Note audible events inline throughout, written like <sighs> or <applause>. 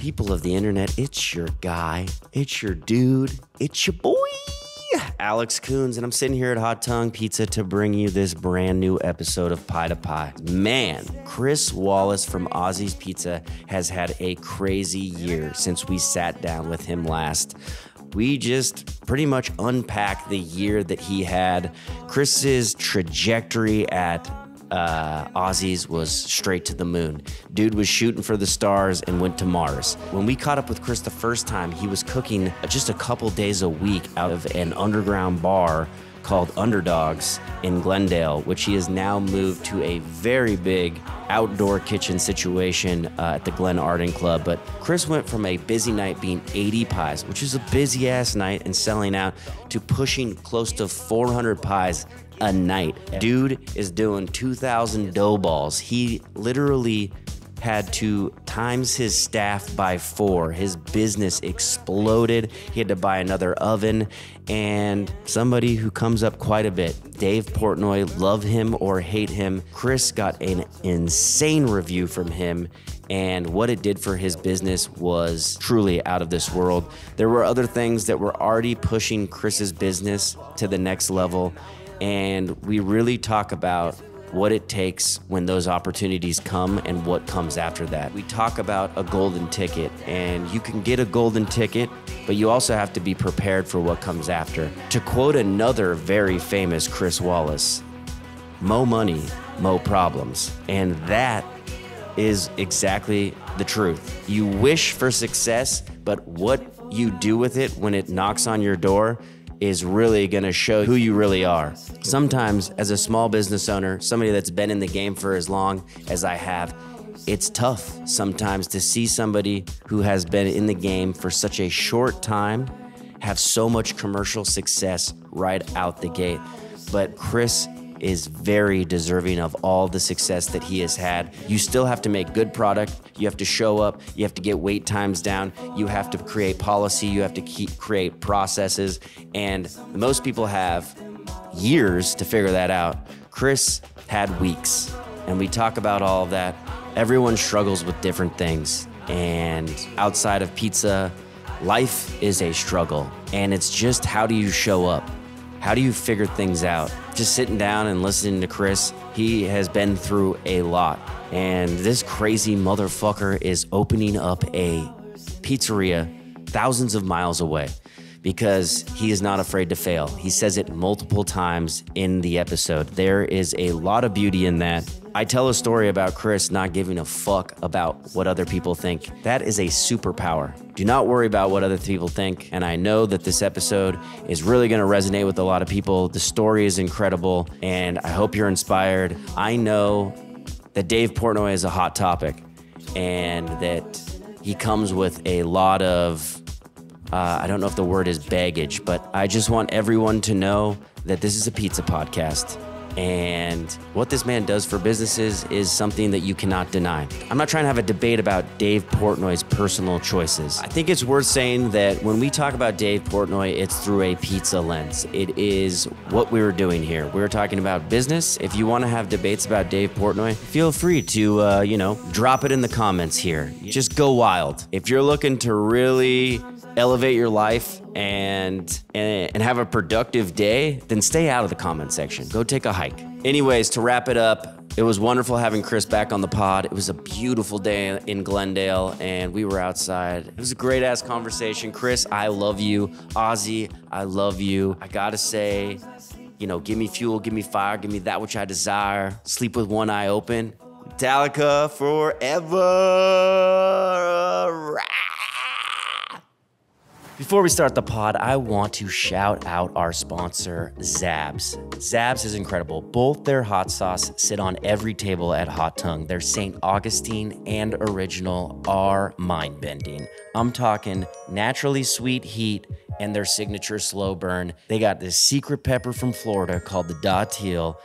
People of the internet, it's your guy, it's your dude, it's your boy, Alex Koons, and I'm sitting here at Hot Tongue Pizza to bring you this brand new episode of Pie to Pie. Man, Chris Wallace from Ozzy's Pizza has had a crazy year since we sat down with him last we just pretty much unpack the year that he had, Chris's trajectory at uh, was straight to the moon. Dude was shooting for the stars and went to Mars. When we caught up with Chris the first time, he was cooking just a couple days a week out of an underground bar called Underdogs in Glendale, which he has now moved to a very big outdoor kitchen situation uh, at the Glen Arden Club. But Chris went from a busy night being 80 pies, which is a busy ass night, and selling out to pushing close to 400 pies a night. Dude is doing 2,000 dough balls. He literally had to times his staff by four. His business exploded. He had to buy another oven. And somebody who comes up quite a bit, Dave Portnoy, love him or hate him. Chris got an insane review from him. And what it did for his business was truly out of this world. There were other things that were already pushing Chris's business to the next level and we really talk about what it takes when those opportunities come and what comes after that. We talk about a golden ticket, and you can get a golden ticket, but you also have to be prepared for what comes after. To quote another very famous Chris Wallace, mo money, mo problems. And that is exactly the truth. You wish for success, but what you do with it when it knocks on your door is really going to show who you really are. Sometimes, as a small business owner, somebody that's been in the game for as long as I have, it's tough sometimes to see somebody who has been in the game for such a short time have so much commercial success right out the gate. But Chris is very deserving of all the success that he has had. You still have to make good product. You have to show up. You have to get wait times down. You have to create policy. You have to keep, create processes. And most people have years to figure that out. Chris had weeks. And we talk about all of that. Everyone struggles with different things. And outside of pizza, life is a struggle. And it's just how do you show up? How do you figure things out? Just sitting down and listening to Chris, he has been through a lot. And this crazy motherfucker is opening up a pizzeria thousands of miles away because he is not afraid to fail. He says it multiple times in the episode. There is a lot of beauty in that. I tell a story about Chris not giving a fuck about what other people think. That is a superpower. Do not worry about what other people think. And I know that this episode is really going to resonate with a lot of people. The story is incredible, and I hope you're inspired. I know that Dave Portnoy is a hot topic and that he comes with a lot of, uh, I don't know if the word is baggage, but I just want everyone to know that this is a pizza podcast and what this man does for businesses is something that you cannot deny. I'm not trying to have a debate about Dave Portnoy's personal choices. I think it's worth saying that when we talk about Dave Portnoy, it's through a pizza lens. It is what we were doing here. We were talking about business. If you want to have debates about Dave Portnoy, feel free to, uh, you know, drop it in the comments here. Just go wild. If you're looking to really elevate your life and, and and have a productive day, then stay out of the comment section. Go take a hike. Anyways, to wrap it up, it was wonderful having Chris back on the pod. It was a beautiful day in Glendale, and we were outside. It was a great ass conversation. Chris, I love you. Ozzy, I love you. I gotta say, you know, give me fuel, give me fire, give me that which I desire. Sleep with one eye open. Metallica forever. Before we start the pod, I want to shout out our sponsor, Zabs. Zabs is incredible. Both their hot sauce sit on every table at Hot Tongue. Their St. Augustine and original are mind bending. I'm talking naturally sweet heat and their signature slow burn. They got this secret pepper from Florida called the Datil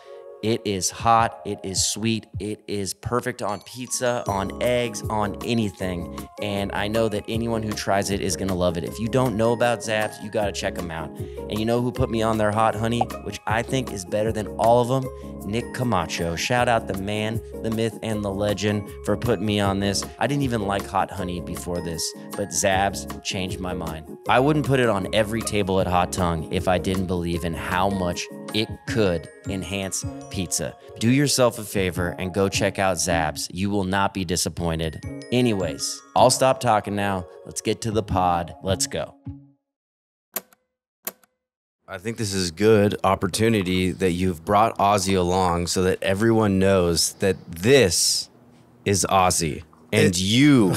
It is hot, it is sweet, it is perfect on pizza, on eggs, on anything. And I know that anyone who tries it is gonna love it. If you don't know about Zabs, you gotta check them out. And you know who put me on their hot honey, which I think is better than all of them? Nick Camacho. Shout out the man, the myth, and the legend for putting me on this. I didn't even like hot honey before this, but Zabs changed my mind. I wouldn't put it on every table at Hot Tongue if I didn't believe in how much it could enhance pizza. Do yourself a favor and go check out Zabs. You will not be disappointed. Anyways, I'll stop talking now. Let's get to the pod. Let's go. I think this is a good opportunity that you've brought Ozzy along so that everyone knows that this is Ozzy and It- you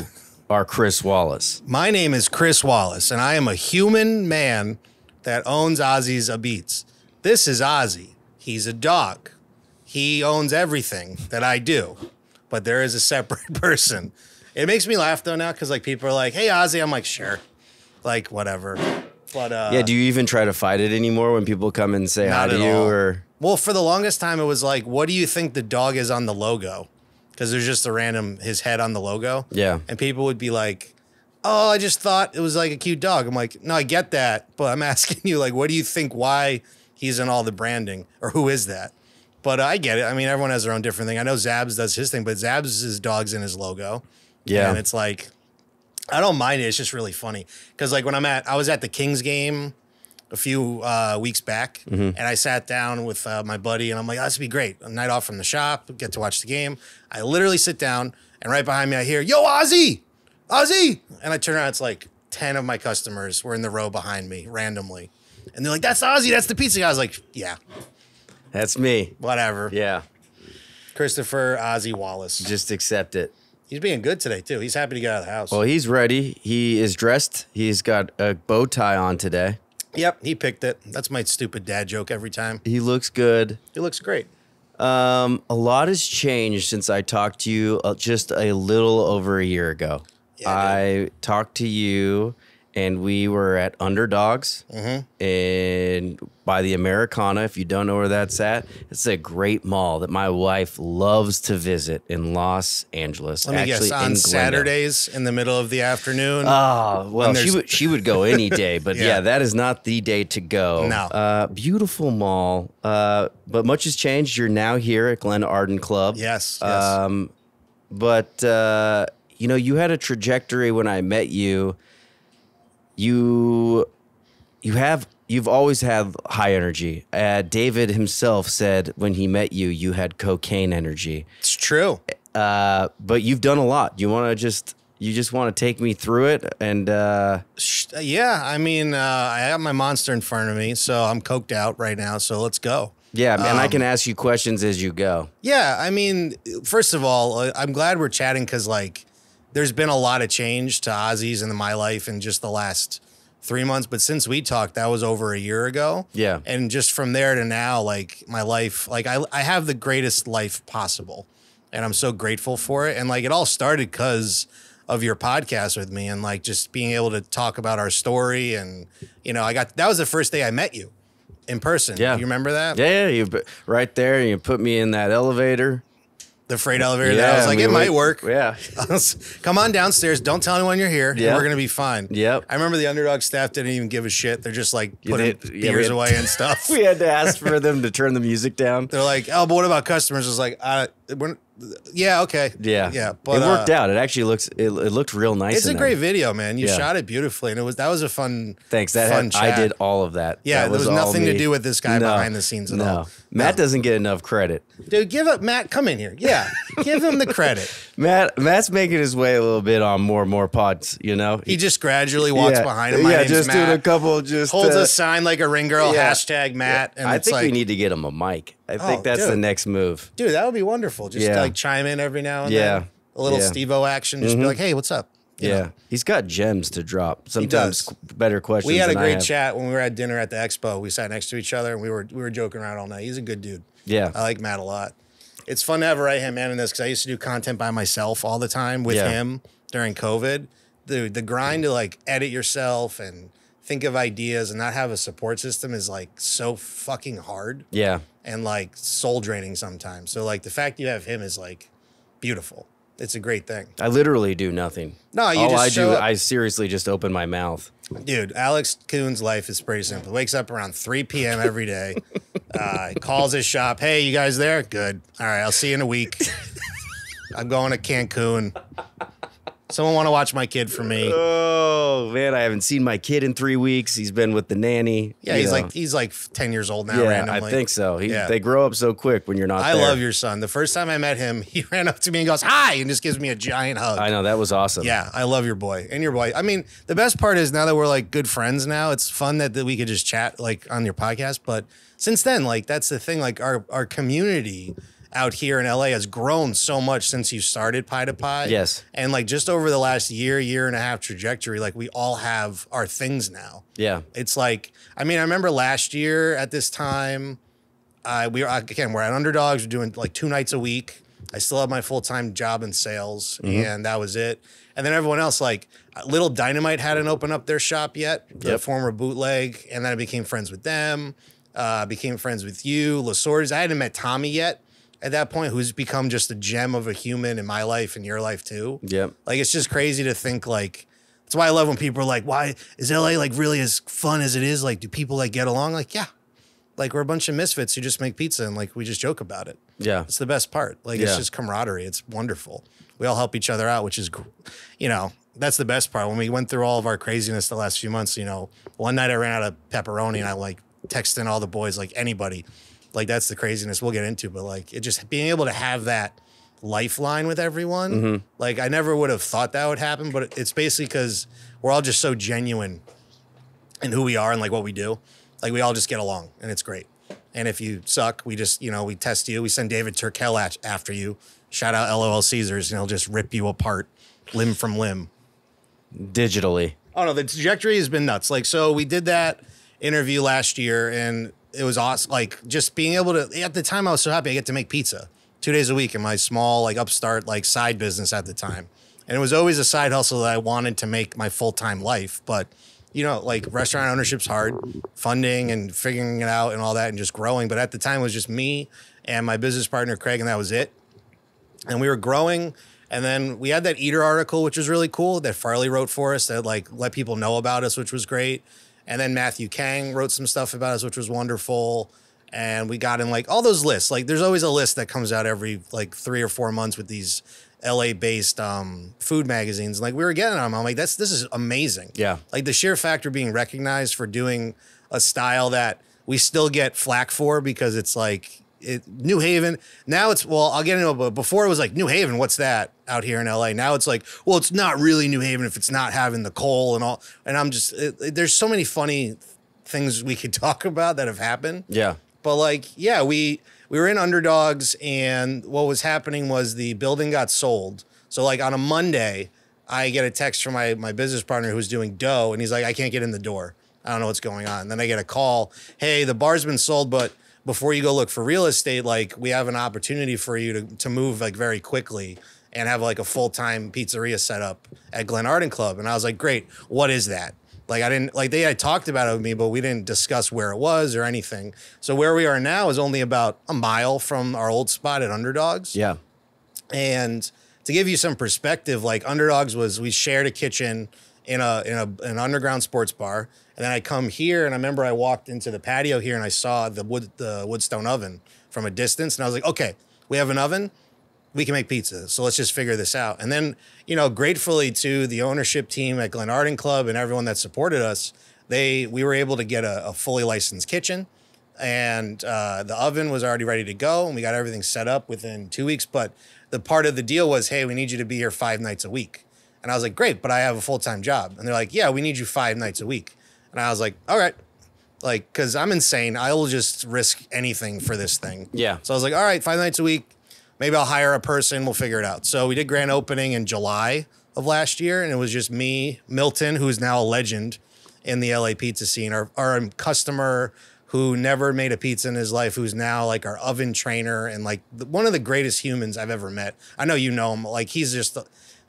are Chris Wallace. My name is Chris Wallace, and I am a human man that owns Ozzy's Apizza. This is Ozzy. He's a dog. He owns everything that I do, but there is a separate <laughs> person. It makes me laugh though now because like people are like, "Hey Ozzy," I'm like, "Sure," like whatever. But uh, Yeah, do you even try to fight it anymore when people come and say hi to you all. or Well, for the longest time, it was like, what do you think the dog is on the logo? Because there's just a random his head on the logo. Yeah. And people would be like, oh, I just thought it was like a cute dog. I'm like, no, I get that, but I'm <laughs> asking you, like, what do you think? Why he's in all the branding, or who is that? But I get it. I mean, everyone has their own different thing. I know Zabs does his thing, but Zabs his dog's in his logo. Yeah. And it's like, I don't mind it. It's just really funny because like when I'm at, I was at the Kings game a few uh, weeks back, and I sat down with uh, my buddy, and I'm like, "Oh, "This would be great. A night off from the shop, get to watch the game." I literally sit down, and right behind me, I hear, "Yo, Ozzy, Ozzy!" And I turn around, it's like ten of my customers were in the row behind me randomly, and they're like, "That's Ozzy. That's the pizza guy." I was like, "Yeah, That's me. whatever." Yeah. Christopher Ozzy Wallace. Just accept it. He's being good today too. He's happy to get out of the house. Well, he's ready. He is dressed. He's got a bow tie on today. yep, he picked it. That's my stupid dad joke every time. He looks good. He looks great. Um, a lot has changed since I talked to you uh, just a little over a year ago. Yeah, I talked to you, and we were at Underdogs, Mm-hmm. and by the Americana. If you don't know where that's at, it's a great mall that my wife loves to visit in Los Angeles. Let me actually guess. On Saturdays in the middle of the afternoon. Oh well, she would she would go any <laughs> day, but yeah. Yeah. that is not the day to go. No. uh, beautiful mall, uh, but much has changed. You're now here at Glen Arden Club. yes. Yes. Um, but uh, you know, you had a trajectory when I met you. You, you have you've always had high energy. Uh, David himself said when he met you, you had cocaine energy. it's true. Uh, but you've done a lot. You want to just you just want to take me through it and uh, Yeah. I mean, uh, I have my monster in front of me, so I'm coked out right now. So let's go. yeah, man, I Um, can ask you questions as you go. Yeah, I mean, first of all, uh, I'm glad we're chatting because like, there's been a lot of change to Ozzy's in my life in just the last three months. But since we talked, that was over a year ago. Yeah. and just from there to now, like my life, like I I have the greatest life possible, and I'm so grateful for it. And like it all started because of your podcast with me, and like just being able to talk about our story, and you know, I got that was the first day I met you in person. Yeah. you remember that? Yeah, yeah, you right there. You put me in that elevator. The freight elevator. that I was like, we it might work. Yeah. <laughs> Come on downstairs. Don't tell anyone you're here. Yeah. We're gonna be fine. Yep. I remember the underdog staff didn't even give a shit. They're just like putting yeah, beers had- away and <laughs> stuff. we had to ask for them to turn the music down. They're like, oh, but what about customers? I was like, uh, we're, yeah, okay, Yeah, yeah. But it worked uh, out. It actually looks. It, it looked real nice. It's a great video, man. You Yeah. shot it beautifully, and it was that was a fun. Thanks. That fun had, I did all of that. Yeah, That there was all nothing to do with this guy No, behind the scenes at no. all. Matt No. doesn't get enough credit. Dude, give up, Matt. Come in here. Yeah, give him the credit. <laughs> Matt Matt's making his way a little bit on more and more pods. You know, He just gradually walks Yeah. behind him. My yeah, just Matt. doing a couple. Just holds uh, a sign like a ring girl. yeah. Hashtag Matt, and I think like, we need to get him a mic. I think Oh, that's the next move. dude, that would be wonderful. Just Yeah. like chime in every now and Yeah. then. A little Yeah. Mm-hmm. Steve-O action. Just be like, hey, what's up? You yeah, know? he's got gems to drop. Sometimes better questions. We had a great chat when we were at dinner at the expo. We sat next to each other and we were we were joking around all night. He's a good dude. Yeah, I like Matt a lot. It's fun to have a right hand man in this because I used to do content by myself all the time with Yeah. him during COVID. Dude, the grind to like edit yourself and think of ideas and not have a support system is like so fucking hard Yeah. and like soul draining sometimes. So like the fact you have him is like beautiful. It's a great thing. I literally do nothing. No, you All just I do, up. I seriously just open my mouth. Dude, Alex Koons' life is pretty simple. Wakes up around 3 p.m. every day. <laughs> Uh, calls his shop. Hey, you guys there? Good. All right, I'll see you in a week. <laughs> I'm going to Cancun. Someone want to watch my kid for me? Oh man, I haven't seen my kid in three weeks. He's been with the nanny. Yeah, he's know. like he's like 10 years old now. yeah, randomly. I think so. He, Yeah. They grow up so quick when you're not. I there. love your son. The first time I met him, he <laughs> ran up to me and goes, "Hi," and just gives me a giant hug. I know that was awesome. Yeah, I love your boy and your boy. I mean, the best part is now that we're like good friends now, it's fun that, that we could just chat like on your podcast. But since then, like that's the thing, like our our community out here in LA has grown so much since you started Pie to Pie. Yes. And like just over the last year, year and a half trajectory, like we all have our things now. yeah, It's like, I mean, I remember last year at this time, uh, we were again we're at Underdogs. We're doing like two nights a week. I still have my full time job in sales, and that was it. And then everyone else, like Little Dynamite, hadn't opened up their shop yet. The Yep. former bootleg, and then I became friends with them. Uh, became friends with you, Lasores. I hadn't met Tommy yet at that point, who's become just a gem of a human in my life and your life too. yep. Like it's just crazy to think like that's why I love when people are like, why is LA like really as fun as it is? Like, do people like get along? Like, yeah. Like we're a bunch of misfits who just make pizza and like we just joke about it. Yeah, It's the best part. Like it's just camaraderie. It's wonderful. We all help each other out, which is, you know, that's the best part. When we went through all of our craziness the last few months, you know, one night I ran out of pepperoni and I like texting all the boys, like anybody. Like that's the craziness we'll get into. But like it just being able to have that lifeline with everyone, Mm-hmm. like I never would have thought that would happen. But it's basically because we're all just so genuine in who we are and like what we do. Like we all just get along and it's great. And if you suck, we just, you know, we test you. We send David Turkel at, after you. Shout out LOL Caesars and he'll just rip you apart limb from limb. digitally. Oh no, the trajectory has been nuts. Like, so we did that interview last year and it was awesome. Like, just being able to, at the time, I was so happy I get to make pizza two days a week in my small, like, upstart, like, side business at the time. And it was always a side hustle that I wanted to make my full time life. But, you know, like, restaurant ownership's hard, funding and figuring it out and all that and just growing. But at the time, it was just me and my business partner, Craig, and that was it and we were growing. And then we had that eater article, which was really cool that Farley wrote for us that like let people know about us, which was great. And then Matthew Kang wrote some stuff about us, which was wonderful. And we got in like all those lists. Like there's always a list that comes out every like three or four months with these LA based um, food magazines. Like we were getting them. I'm like, that's this is amazing. Yeah. Like the sheer factor being recognized for doing a style that we still get flack for because it's like it, New Haven. Now it's well, I'll get into it, but before it was like New Haven. What's that out here in LA? Now it's like, well, it's not really New Haven if it's not having the coal and all. And I'm just it, it- there's so many funny things we could <laughs> talk about that have happened. Yeah, But like, yeah, we we were in underdogs, and what was happening was the building got sold. So like on a Monday, I get a text from my my business partner who's doing dough, and he's like, I can't get in the door. I don't know what's going on. then I get a call, hey, the bar's been sold, but before you go look for real estate, like we have an opportunity for you to to move like very quickly and have like a full time pizzeria set up at Glen Arden Club. And I was like, great. What is that? Like I didn't like they had talked about it with me, but we didn't discuss where it was or anything. So where we are now is only about a mile from our old spot at Underdogs. yeah, And to give you some perspective, like Underdogs was we shared a kitchen in a in a an underground sports bar. And then I come here and I remember I walked into the patio here and I saw the wood the woodstone oven from a distance. And I was like, okay, we have an oven. We can make pizza. So let's just figure this out. And then, you know, gratefully to the ownership team at Glen Arden Club and everyone that supported us, they we were able to get a, a fully licensed kitchen and uh, the oven was already ready to go and we got everything set up within two weeks but the part of the deal was hey we need you to be here five nights a week and i was like great but i have a full-time job and they're like yeah we need you five nights a week and i was like all right like because i'm insane i will just risk anything for this thing Yeah. so i was like all right five nights a week maybe i'll hire a person we'll figure it out so we did grand opening in july of last year and it was just me milton who's now a legend in the LA pizza scene. Our, our um, customer who never made a pizza in his life, who's now like our oven trainer and like the, one of the greatest humans I've ever met. I know you know him. Like he's just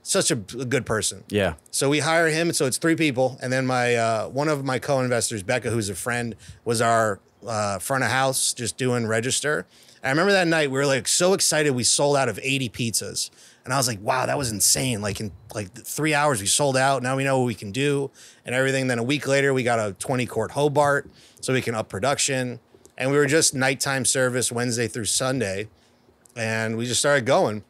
such a good person. Yeah. So we hire him. So it's three people, and then my uh, one of my co-investors, Becca, who's a friend, was our uh, front of house, just doing register. And I remember that night we were like so excited we sold out of 80 pizzas, and I was like, wow, that was insane! Like in like three hours we sold out. Now we know what we can do and everything. Then a week later we got a 20 quart Hobart, so we can up production. And we were just nighttime service Wednesday through Sunday, and we just started going.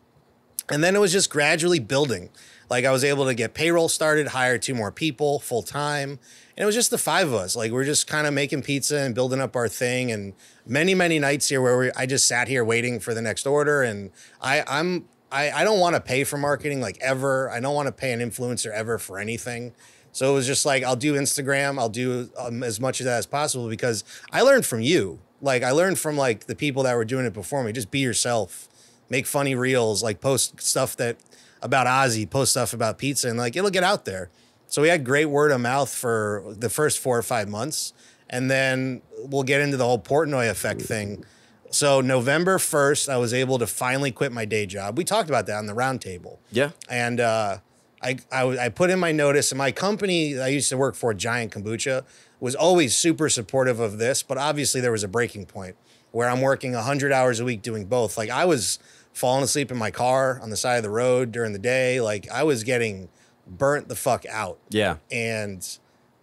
And then it was just gradually building. Like I was able to get payroll started, hire two more people full time. And it was just the five of us. Like we're just kind of making pizza and building up our thing. And many, many nights here where we, I just sat here waiting for the next order. And I, I'm I, I don't want to pay for marketing like ever. I don't want to pay an influencer ever for anything. So it was just like I'll do Instagram, I'll do um, as much of that as possible because I learned from you. Like I learned from like the people that were doing it before me. Just be yourself make funny reels, like post stuff that about Ozzy, post stuff about pizza, and like it'll get out there. So we had great word of mouth for the first four or five months, and then we'll get into the whole Portnoy effect thing. So November first, I was able to finally quit my day job. We talked about that on the roundtable. Yeah. And uh, I, I, I put in my notice, and my company I used to work for, Giant Kombucha, was always super supportive of this. But obviously, there was a breaking point where I'm working 100 hours a week doing both. Like, I was falling asleep in my car on the side of the road during the day. Like, I was getting burnt the fuck out. Yeah. And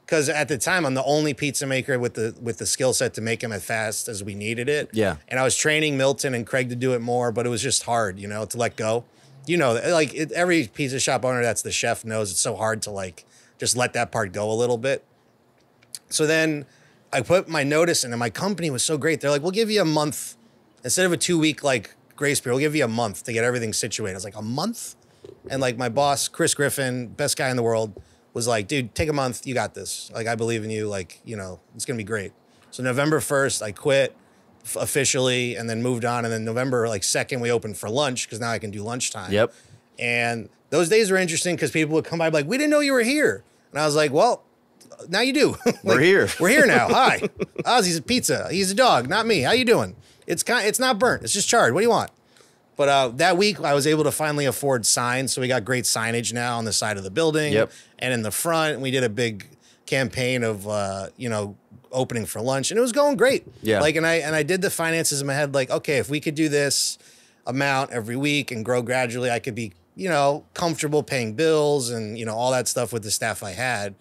because at the time I'm the only pizza maker with the with the skill set to make them as fast as we needed it. Yeah. And I was training Milton and Craig to do it more, but it was just hard, you know, to let go. You know, like it, every pizza shop owner that's the chef knows it's so hard to like just let that part go a little bit. So then I put my notice in, and my company was so great. They're like, "We'll give you a month instead of a two week like grace period. We'll give you a month to get everything situated." I was like, "A month?" And like my boss, Chris Griffin, best guy in the world, was like, "Dude, take a month. You got this. Like, I believe in you. Like, you know, it's gonna be great." So November first, I quit officially, and then moved on. And then November like second, we opened for lunch because now I can do lunchtime. Yep. And those days were interesting because people would come by like, "We didn't know you were here," and I was like, "Well." Now you do. <laughs> Like, We're here. We're here now. <laughs> Hi, Ozzy's a pizza. He's a dog, not me. How you doing? It's kind. It's not burnt. It's just charred. What do you want? But uh, that week, I was able to finally afford signs, so we got great signage now on the side of the building Yep. and in the front. We did a big campaign of uh, you know opening for lunch, and it was going great. Yeah. Like, and I and I did the finances in my head, like, okay, if we could do this amount every week and grow gradually, I could be you know comfortable paying bills and you know all that stuff with the staff I had,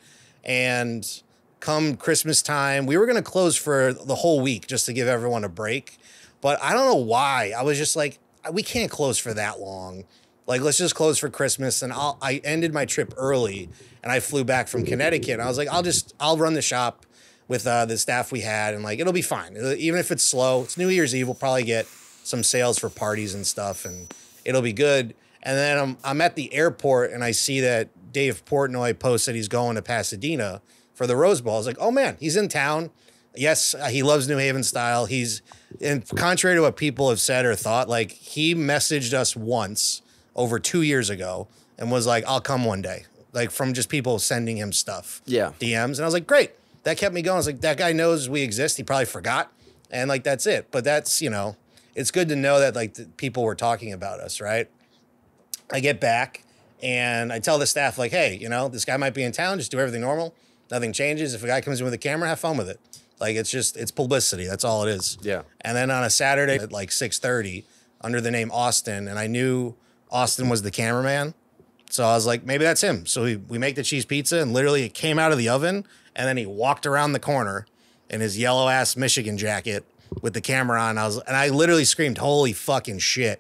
and come Christmas time, we were going to close for the whole week just to give everyone a break. But I don't know why. I was just like, we can't close for that long. Like, let's just close for Christmas. And I'll, I ended my trip early and I flew back from Connecticut. I was like, I'll just, I'll run the shop with uh, the staff we had and like, it'll be fine. Even if it's slow, it's New Year's Eve. We'll probably get some sales for parties and stuff and it'll be good. And then I'm, I'm at the airport and I see that Dave Portnoy posted he's going to Pasadena for the Rose Bowl. I was like, oh man, he's in town. Yes, uh, he loves New Haven style. He's, and contrary to what people have said or thought, like he messaged us once over two years ago and was like, I'll come one day. Like from just people sending him stuff. Yeah. DMs. And I was like, great. That kept me going. I was like, that guy knows we exist. He probably forgot. And like, that's it. But that's, you know, it's good to know that like the people were talking about us, right? I get back and I tell the staff, like, hey, you know, this guy might be in town, just do everything normal. Nothing changes. If a guy comes in with a camera, have fun with it. Like it's just it's publicity. That's all it is. Yeah. And then on a Saturday at like 6:30, under the name Austin, and I knew Austin was the cameraman. So I was like, maybe that's him. So we, we make the cheese pizza, and literally it came out of the oven, and then he walked around the corner in his yellow ass Michigan jacket with the camera on. I was and I literally screamed, "Holy fucking shit!"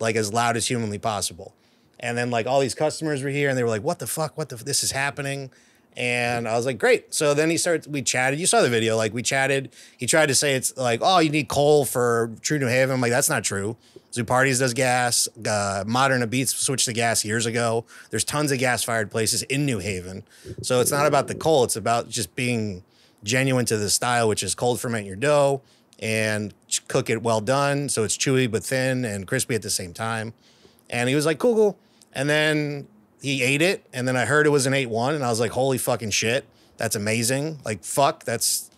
like as loud as humanly possible. And then like all these customers were here, and they were like, "What the fuck? What the? f- This is happening." And I was like, "Great!" So then he started. We chatted. You saw the video. Like we chatted. He tried to say it's like, "Oh, you need coal for True New Haven." I'm like, "That's not true." Zuppardi's does gas. Uh, Modern Apizza switched to gas years ago. There's tons of gas fired places in New Haven. So it's not about the coal. It's about just being genuine to the style, which is cold ferment your dough and cook it well done. So it's chewy but thin and crispy at the same time. And he was like, cool, cool. And then he ate it. And then I heard it was an 8 1. And I was like, holy fucking shit. That's amazing. Like, fuck. That's.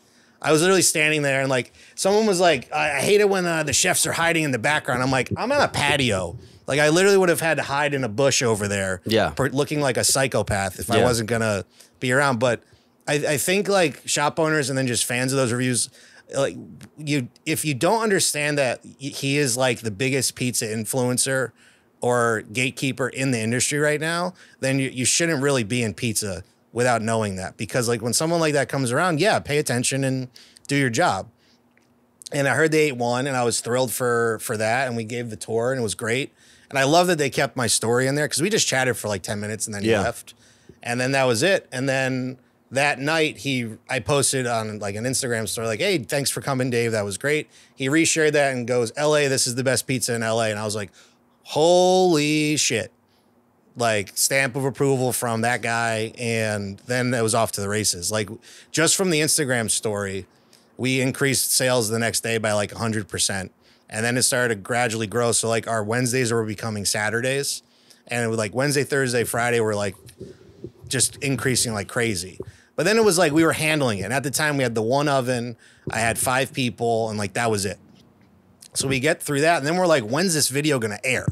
I was literally standing there and like someone was like, I, I hate it when uh, the chefs are hiding in the background. I'm like, I'm on a patio Like I literally would have had to hide in a bush over there, Yeah. per- looking like a psychopath if I wasn't gonna be around. But I, I think like shop owners and then just fans of those reviews, like you, if you don't understand that he is like the biggest pizza influencer or gatekeeper in the industry right now, then you, you shouldn't really be in pizza without knowing that. Because like when someone like that comes around, yeah, pay attention and do your job. And I heard they ate one, and I was thrilled for for that. And we gave the tour, and it was great. And I love that they kept my story in there because we just chatted for like ten minutes, and then he left, and then that was it. And then that night, he I posted on like an Instagram story, like, "Hey, thanks for coming, Dave. That was great." He reshared that and goes, "L.A. This is the best pizza in L.A." And I was like, "Holy shit!" Like stamp of approval from that guy, and then it was off to the races. Like just from the Instagram story, we increased sales the next day by like 100%. And then it started to gradually grow. So, like, our Wednesdays were becoming Saturdays. And it was like Wednesday, Thursday, Friday were like just increasing like crazy. But then it was like we were handling it. And at the time, we had the one oven, I had five people, and like that was it. So we get through that. And then we're like, when's this video going to air?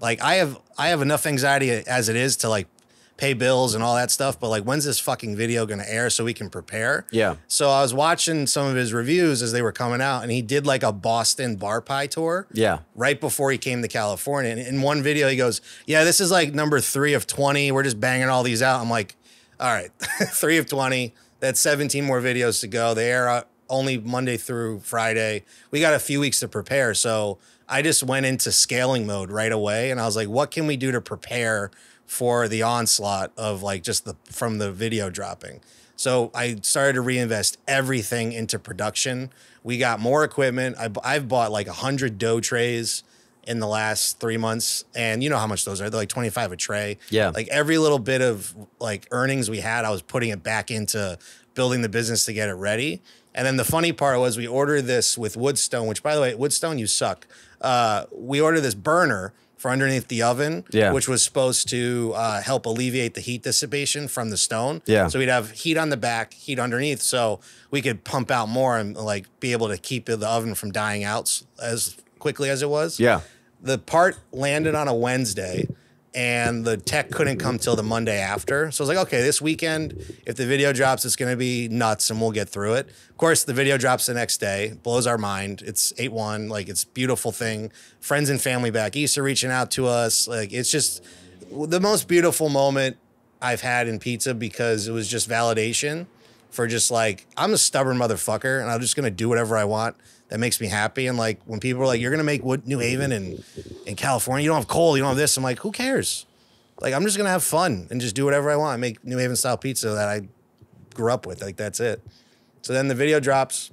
Like, I have, I have enough anxiety as it is to like pay bills and all that stuff. But like, when's this fucking video going to air so we can prepare? Yeah. So I was watching some of his reviews as they were coming out, and he did like a Boston bar pie tour. Yeah. Right before he came to California. And in one video, he goes, Yeah, this is like number three of 20. We're just banging all these out. I'm like, All right, <laughs> three of 20. That's 17 more videos to go. They air out only Monday through Friday. We got a few weeks to prepare. So I just went into scaling mode right away. And I was like, What can we do to prepare for the onslaught of like just the from the video dropping? So I started to reinvest everything into production. We got more equipment. I, I've bought like 100 dough trays in the last three months. And you know how much those are. They're like 25 a tray. Yeah. Like every little bit of like earnings we had, I was putting it back into building the business to get it ready. And then the funny part was we ordered this with Woodstone, which by the way, Woodstone, you suck. Uh, we ordered this burner for underneath the oven, Yeah. which was supposed to uh, help alleviate the heat dissipation from the stone. Yeah. So we'd have heat on the back, heat underneath, so we could pump out more and like be able to keep the oven from dying out as quickly as it was. Yeah. The part landed on a Wednesday and the tech couldn't come till the Monday after. So I was like, okay, this weekend, if the video drops, it's going to be nuts and we'll get through it. Of course, the video drops the next day, blows our mind. It's 8 1, like it's beautiful thing. Friends and family back east are reaching out to us. Like it's just the most beautiful moment I've had in pizza because it was just validation for just like I'm a stubborn motherfucker and I'm just gonna do whatever I want that makes me happy. And like when people are like, "You're gonna make Wood New Haven and in California, you don't have coal, you don't have this," I'm like, "Who cares?" Like I'm just gonna have fun and just do whatever I want. and Make New Haven style pizza that I grew up with. Like that's it. So then the video drops.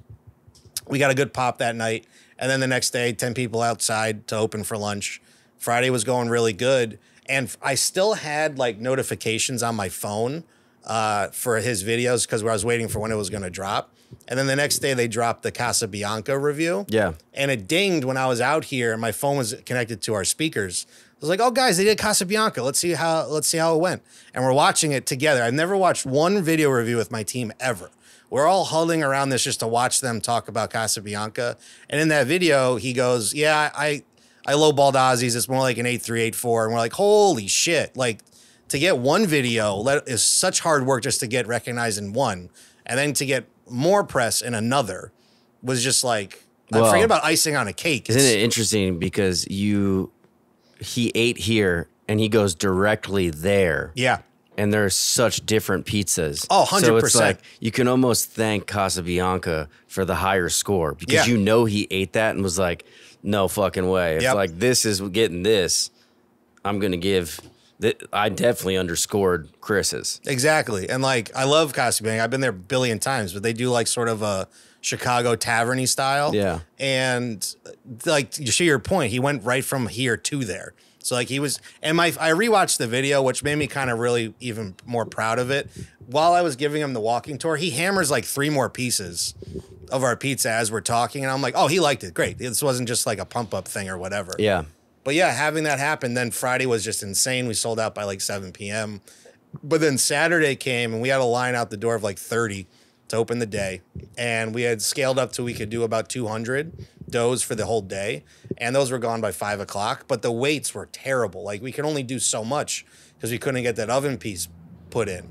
We got a good pop that night. And then the next day, 10 people outside to open for lunch. Friday was going really good. And I still had like notifications on my phone uh, for his videos because I was waiting for when it was going to drop. And then the next day, they dropped the Casa Bianca review. Yeah. And it dinged when I was out here and my phone was connected to our speakers. I was like, "Oh, guys, they did Casa Bianca. Let's see how let's see how it went." And we're watching it together. I've never watched one video review with my team ever. We're all huddling around this just to watch them talk about Casa Bianca. And in that video, he goes, "Yeah, I I lowballed Ozzy's. It's more like an eight three eight four. And we're like, "Holy shit!" Like to get one video let, is such hard work just to get recognized in one, and then to get more press in another was just like. Well- forget about icing on a cake. Isn't It's- it interesting because you he ate here and he goes directly there. Yeah. And there's such different pizzas. Oh, So it's 100%. like you can almost thank Casabianca for the higher score because Yeah. you know he ate that and was like, no fucking way. It's Yep. like this is getting this. I'm gonna give. Th- I definitely underscored Chris's. Exactly. And like I love Casa Bianca. I've been there a billion times, but they do like sort of a Chicago taverny style. Yeah. And like to your point, he went right from here to there. So like he was and my I rewatched the video, which made me kind of really even more proud of it. While I was giving him the walking tour, he hammers like three more pieces of our pizza as we're talking. And I'm like, oh, he liked it. Great. This wasn't just like a pump up thing or whatever. Yeah. But yeah, having that happen, then Friday was just insane. We sold out by like 7 p.m. But then Saturday came and we had a line out the door of like 30 to open the day. And we had scaled up to we could do about 200 doughs for the whole day, and those were gone by five o'clock. But the waits were terrible. Like we could only do so much because we couldn't get that oven piece put in.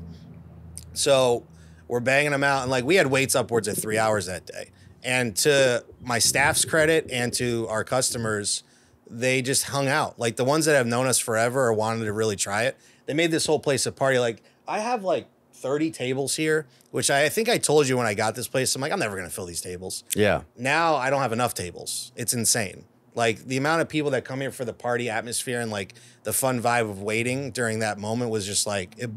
So we're banging them out, and like we had waits upwards of three hours that day. And to my staff's credit and to our customers, they just hung out. Like the ones that have known us forever or wanted to really try it, they made this whole place a party. Like I have like 30 tables here, which I, I think I told you when I got this place. I'm like, I'm never gonna fill these tables. Yeah. Now I don't have enough tables. It's insane. Like the amount of people that come here for the party atmosphere and like the fun vibe of waiting during that moment was just like it.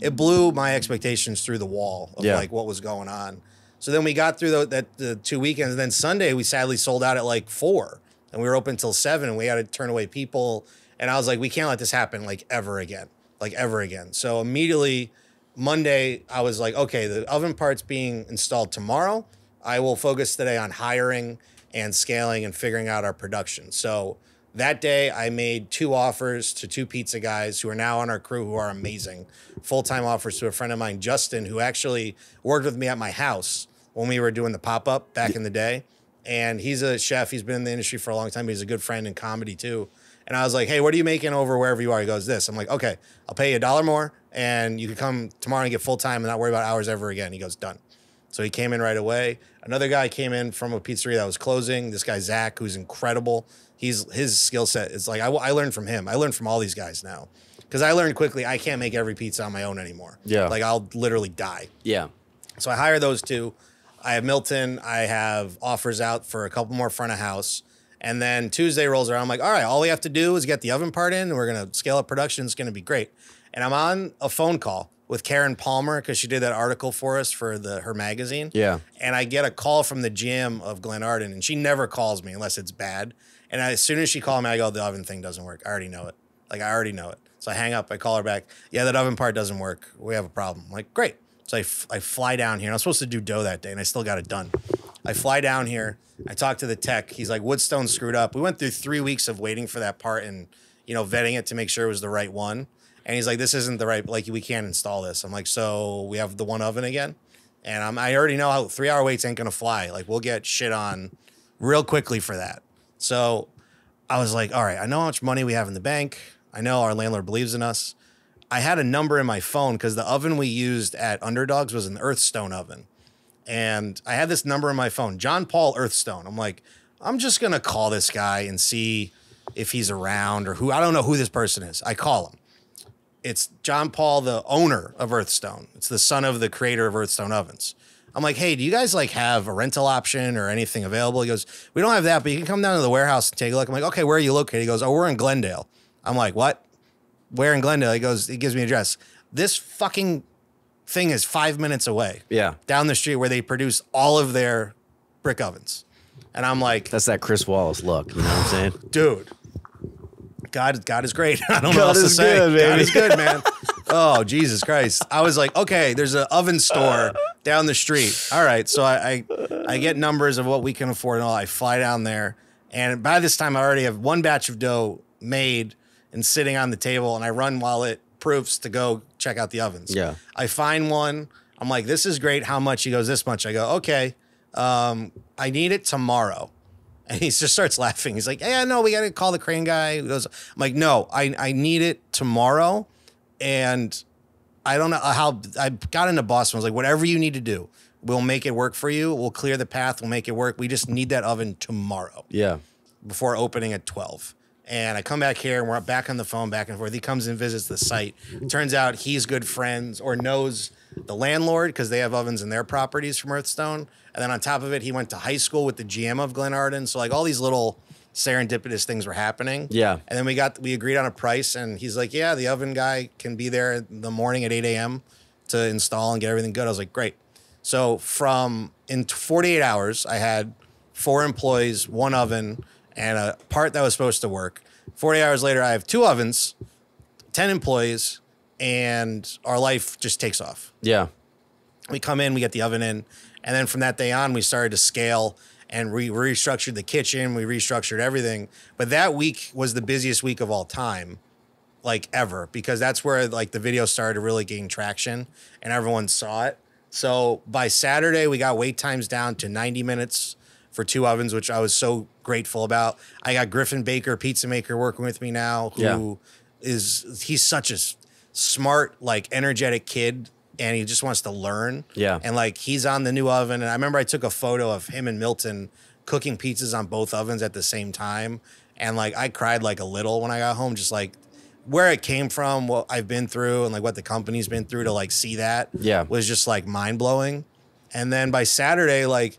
It blew my expectations through the wall of Yeah. like what was going on. So then we got through the, that the two weekends. And then Sunday we sadly sold out at like four, and we were open till seven, and we had to turn away people. And I was like, we can't let this happen like ever again, like ever again. So immediately Monday, I was like, okay, the oven parts being installed tomorrow. I will focus today on hiring and scaling and figuring out our production. So that day, I made two offers to two pizza guys who are now on our crew who are amazing. Full time offers to a friend of mine, Justin, who actually worked with me at my house when we were doing the pop up back in the day. And he's a chef. He's been in the industry for a long time. He's a good friend in comedy too. And I was like, hey, what are you making over wherever you are? He goes, this. I'm like, okay, I'll pay you a dollar more and you can come tomorrow and get full time and not worry about hours ever again. He goes, done. So he came in right away. Another guy came in from a pizzeria that was closing. This guy Zach, who's incredible. He's his skill set is like I, I learned from him. I learned from all these guys now because I learned quickly I can't make every pizza on my own anymore. Yeah. like I'll literally die. Yeah. So I hire those two. I have Milton. I have offers out for a couple more front of house. And then Tuesday rolls around. I'm like, all right, all we have to do is get the oven part in. And we're going to scale up production. It's going to be great. And I'm on a phone call with Karen Palmer because she did that article for us for the her magazine. Yeah. And I get a call from the GM of Glen Arden, and she never calls me unless it's bad. And I, as soon as she called me, I go, the oven thing doesn't work. I already know it. Like I already know it. So I hang up. I call her back. Yeah, that oven part doesn't work. We have a problem. I'm like, great. So I, f- I fly down here. And I was supposed to do dough that day, and I still got it done. I fly down here. I talk to the tech. He's like, Woodstone screwed up. We went through three weeks of waiting for that part and you know vetting it to make sure it was the right one. And he's like, this isn't the right. Like we can't install this. I'm like, so we have the one oven again. And I'm, I already know how three hour waits ain't gonna fly. Like we'll get shit on real quickly for that. So I was like, all right, I know how much money we have in the bank. I know our landlord believes in us. I had a number in my phone because the oven we used at Underdogs was an Earthstone oven. And I had this number in my phone, John Paul Earthstone. I'm like, I'm just gonna call this guy and see if he's around or who. I don't know who this person is. I call him. It's John Paul, the owner of Earthstone. It's the son of the creator of Earthstone ovens. I'm like, hey, do you guys like have a rental option or anything available? He goes, we don't have that, but you can come down to the warehouse and take a look. I'm like, okay, where are you located? He goes, oh, we're in Glendale. I'm like, what? Where in Glendale? He goes, he gives me an address. This fucking thing is five minutes away. Yeah. Down the street where they produce all of their brick ovens. And I'm like, That's that Chris Wallace look. You know what I'm saying? <sighs> dude, God, God is great. <laughs> I don't know what else to say. good, God is good, man. <laughs> oh, Jesus Christ. I was like, okay, there's an oven store down the street. All right. So I, I, I get numbers of what we can afford and all. I fly down there. And by this time, I already have one batch of dough made and sitting on the table. And I run while it proofs to go check out the ovens. Yeah. I find one. I'm like, this is great. How much? He goes, this much. I go, okay. Um, I need it tomorrow. <laughs> And he just starts laughing. He's like, "Yeah, no, we got to call the crane guy." He goes, "I'm like, no, I I need it tomorrow." And I don't know how I got into Boston. I was like, "Whatever you need to do, we'll make it work for you. We'll clear the path. We'll make it work. We just need that oven tomorrow Yeah. before opening at 12. And I come back here and we're back on the phone back and forth. He comes and visits the site. Turns out he's good friends or knows the landlord because they have ovens in their properties from Earthstone. And then on top of it, he went to high school with the GM of Glen Arden. So like all these little serendipitous things were happening. Yeah. And then we got we agreed on a price and he's like, Yeah, the oven guy can be there in the morning at 8 a.m. to install and get everything good. I was like, Great. So from in 48 hours, I had four employees, one oven, and a part that was supposed to work. 40 hours later, I have two ovens, 10 employees, and our life just takes off. Yeah. We come in, we get the oven in, and then from that day on, we started to scale and we restructured the kitchen, we restructured everything. But that week was the busiest week of all time, like ever, because that's where like the video started to really gain traction and everyone saw it. So by Saturday, we got wait times down to 90 minutes for two ovens, which I was so grateful about. I got Griffin Baker, pizza maker, working with me now, who is Yeah. he's such a smart, like energetic kid, and he just wants to learn. Yeah. and like he's on the new oven, and I remember I took a photo of him and Milton cooking pizzas on both ovens at the same time, and like I cried like a little when I got home, just like where it came from, what I've been through, and like what the company's been through to like see that Yeah. was just like mind blowing. And then by Saturday, like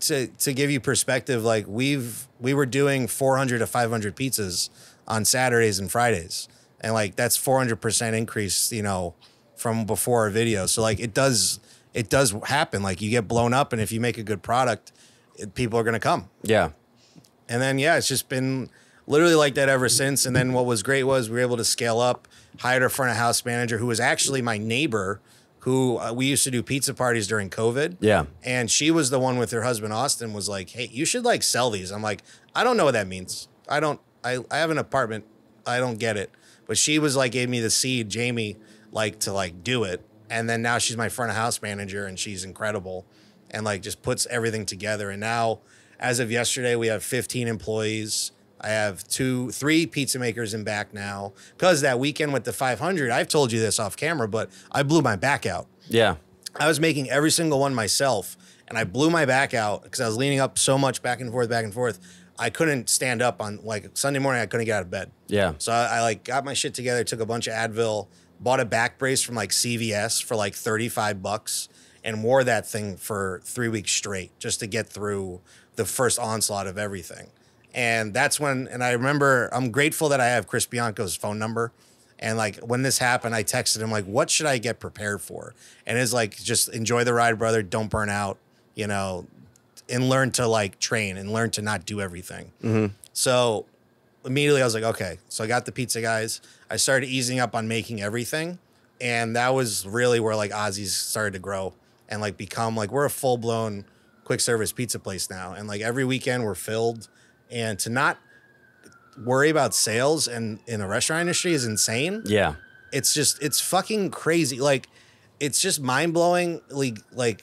to to give you perspective, like we've we were doing 400 to 500 pizzas on Saturdays and Fridays, and like that's 400 percent increase, you know, from before our video. So like it does it does happen. Like you get blown up, and if you make a good product, it, people are gonna come. Yeah. And then yeah, it's just been literally like that ever since. And then what was great was we were able to scale up, hired a front of house manager who was actually my neighbor, who uh, we used to do pizza parties during COVID. Yeah. And she was the one with her husband Austin was like, "Hey, you should like sell these." I'm like, "I don't know what that means. I don't. I I have an apartment. I don't get it." But she was like, gave me the seed, Jamie, like to like do it. And then now she's my front of house manager, and she's incredible, and like just puts everything together. And now, as of yesterday, we have 15 employees. I have two, three pizza makers in back now. Cause that weekend with the 500, I've told you this off camera, but I blew my back out. Yeah. I was making every single one myself, and I blew my back out because I was leaning up so much back and forth, back and forth. I couldn't stand up on like Sunday morning. I couldn't get out of bed. Yeah. So I, I like got my shit together, took a bunch of Advil, bought a back brace from like CVS for like thirty five bucks, and wore that thing for three weeks straight just to get through the first onslaught of everything. And that's when, and I remember, I'm grateful that I have Chris Bianco's phone number. And like when this happened, I texted him like, "What should I get prepared for?" And it's like, just enjoy the ride, brother. Don't burn out. You know, and learn to like train and learn to not do everything. Mm-hmm. So immediately I was like, okay. So I got the pizza guys. I started easing up on making everything. And that was really where like Ozzy's started to grow and like become like we're a full blown quick service pizza place now. And like every weekend we're filled. And to not worry about sales and in the restaurant industry is insane Yeah. it's just it's fucking crazy like it's just mind-blowing like like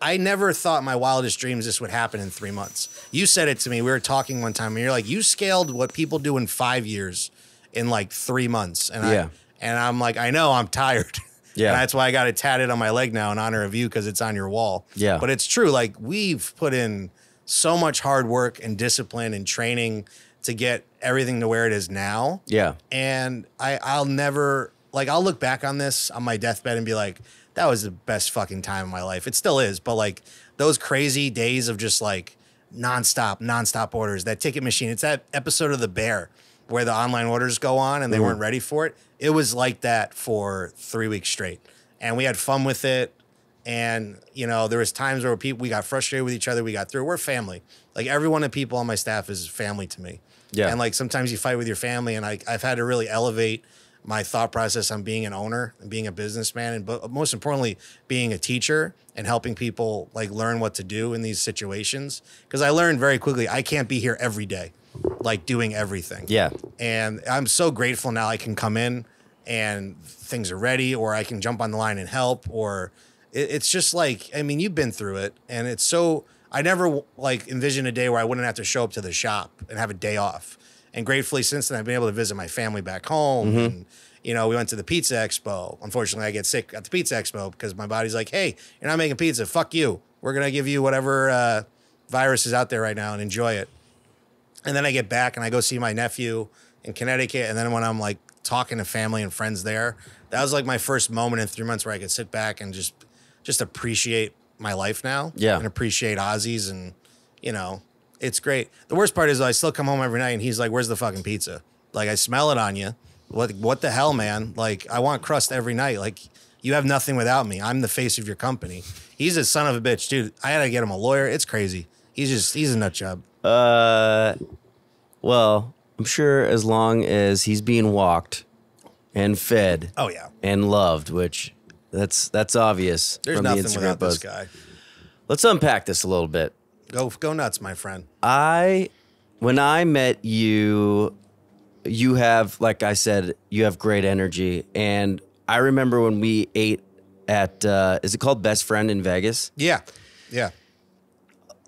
i never thought my wildest dreams this would happen in three months you said it to me we were talking one time and you're like you scaled what people do in five years in like three months and Yeah. i and i'm like i know i'm tired <laughs> Yeah. and that's why i got it tatted on my leg now in honor of you because it's on your wall Yeah. but it's true like we've put in so much hard work and discipline and training to get everything to where it is now Yeah. and I I'll never like I'll look back on this on my deathbed and be like that was the best fucking time of my life. It still is, but like those crazy days of just like nonstop nonstop orders, that ticket machine. It's that episode of The Bear where the online orders go on and they mm-hmm. weren't ready for it. It was like that for 3 weeks straight. And we had fun with it and you know there was times where people we got frustrated with each other we got through we're family like every one of the people on my staff is family to me Yeah. and like sometimes you fight with your family and I, i've had to really elevate my thought process on being an owner and being a businessman and but most importantly being a teacher and helping people like learn what to do in these situations because i learned very quickly i can't be here every day like doing everything Yeah. and I'm so grateful now I can come in and things are ready, or I can jump on the line and help, or it, it's just like, I mean, you've been through it, and it's so, I never like envisioned a day where I wouldn't have to show up to the shop and have a day off. And gratefully, since then, I've been able to visit my family back home. And, you know, we went to the pizza expo. Unfortunately, I get sick at the pizza expo because my body's like, hey, you're not making pizza. Fuck you. We're going to give you whatever uh, virus is out there right now and enjoy it. And then I get back and I go see my nephew in Connecticut. And then when I'm like talking to family and friends there, that was like my first moment in three months where I could sit back and just just appreciate my life now. Yeah. And appreciate Ozzy's and you know, it's great. The worst part is I still come home every night and he's like, Where's the fucking pizza? Like I smell it on you. What what the hell, man? Like I want crust every night. Like you have nothing without me. I'm the face of your company. He's a son of a bitch, dude. I had to get him a lawyer. It's crazy. He's just he's a nut job. Uh, well, I'm sure as long as he's being walked and fed Oh yeah. and loved, which that's that's obvious There's from the nothing Instagram without this post. guy. Let's unpack this a little bit. Go go nuts, my friend. I when I met you, you have like I said, you have great energy, and I remember when we ate at uh, is it called Best Friend in Vegas? Yeah. Yeah.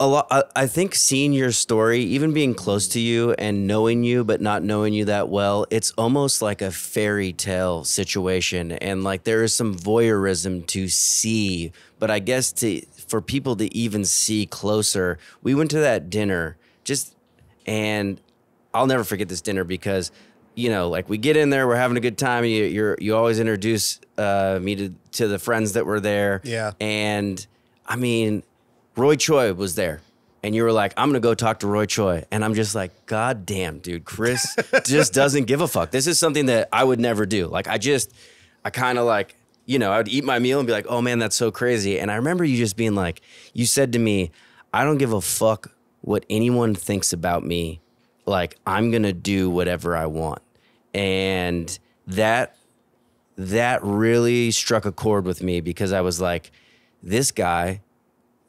A lot. I, I think seeing your story, even being close to you and knowing you, but not knowing you that well, it's almost like a fairy tale situation, and like there is some voyeurism to see. But I guess to for people to even see closer, we went to that dinner just, and I'll never forget this dinner because you know, like we get in there, we're having a good time. You you're, you always introduce uh, me to to the friends that were there. Yeah. And I mean, Roy Choi was there. And you were like, I'm gonna go talk to Roy Choi. And I'm just like, God damn, dude, Chris <laughs> just doesn't give a fuck. This is something that I would never do. Like I just I kind of like, you know, I would eat my meal and be like, oh man, that's so crazy. And I remember you just being like, you said to me, I don't give a fuck what anyone thinks about me. Like I'm gonna do whatever I want. And that that really struck a chord with me because I was like, this guy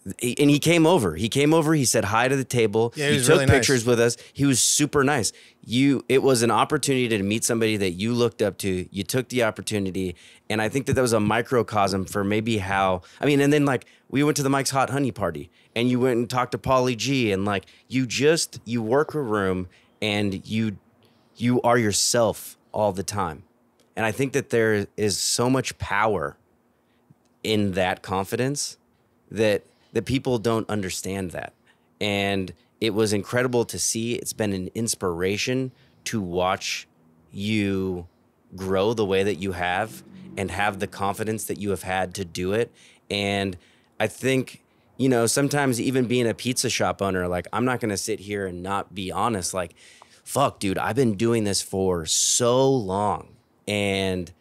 and he came over. He came over. He said hi to the table. Yeah, he he took really nice. pictures with us. He was super nice. You, it was an opportunity to meet somebody that you looked up to. You took the opportunity, and I think that that was a microcosm for maybe how. I mean, and then like we went to the Mike's Hot Honey Party, and you went and talked to Paulie Gee, and like you just you work a room, and you you are yourself all the time, and I think that there is so much power in that confidence that that people don't understand that. And it was incredible to see. It's been an inspiration to watch you grow the way that you have and have the confidence that you have had to do it. And I think, you know, sometimes even being a pizza shop owner, like I'm not going to sit here and not be honest. Like, fuck, dude, I've been doing this for so long. And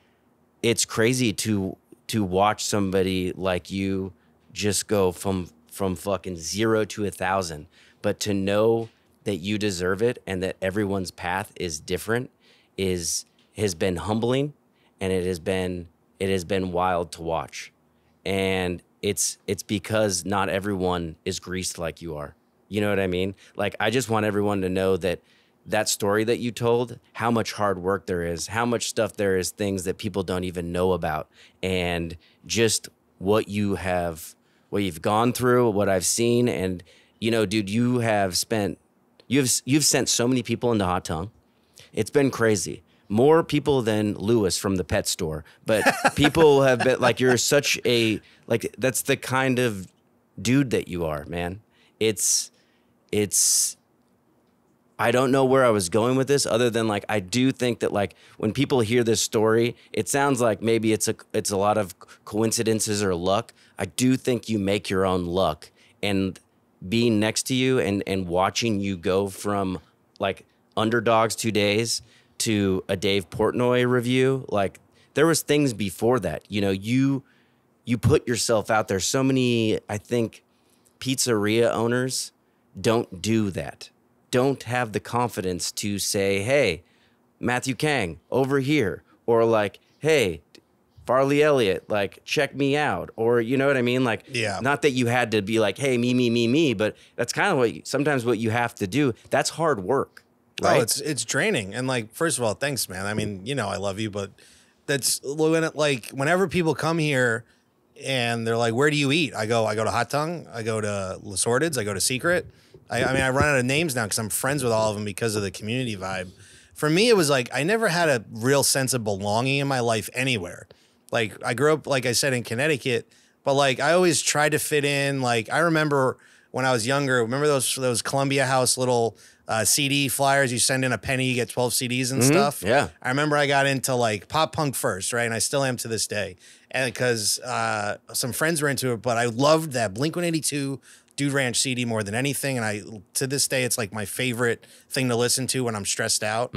it's crazy to to watch somebody like you just go from from fucking zero to a thousand. But to know that you deserve it and that everyone's path is different is has been humbling and it has been it has been wild to watch. And it's it's because not everyone is greased like you are. You know what i mean? Like i just want everyone to know that that story that you told, how much hard work there is, how much stuff there is, things that people don't even know about, and just what you have, what you've gone through, what I've seen, and you know, dude, you have spent, you've you've sent so many people into Hot Tongue. It's been crazy. More people than Lewis from the pet store, but <laughs> people have been like you're such a like that's the kind of dude that you are, man. It's it's I don't know where I was going with this other than like I do think that like when people hear this story, it sounds like maybe it's a it's a lot of coincidences or luck. I do think you make your own luck and being next to you and and watching you go from like underdogs 2 days to a Dave Portnoy review, like there was things before that. You know, you you put yourself out there. So many I think pizzeria owners don't do that don't have the confidence to say, hey, Matthew Kang, over here. Or like, hey, Farley Elliott, like, check me out. Or, you know what I mean? Like, Yeah. not that you had to be like, hey, me, me, me, me, but that's kind of what you, sometimes what you have to do. That's hard work. Oh, right. Oh, it's it's draining. And like, first of all, thanks, man. I mean, you know, I love you, but that's when it like whenever people come here and they're like, "Where do you eat?" I go, I go to Hot Tongue, I go to Lasorted's, I go to Secret. I, I mean, I run out of names now because I'm friends with all of them because of the community vibe. For me, it was like I never had a real sense of belonging in my life anywhere. Like I grew up, like I said, in Connecticut, but like I always tried to fit in. Like I remember when I was younger. Remember those those Columbia House little uh, CD flyers? You send in a penny, you get twelve CDs and stuff. Yeah. I remember I got into like pop punk first, right? And I still am to this day. And because uh, some friends were into it, but I loved that Blink 182 Dude Ranch CD more than anything. And I, to this day, it's like my favorite thing to listen to when I'm stressed out.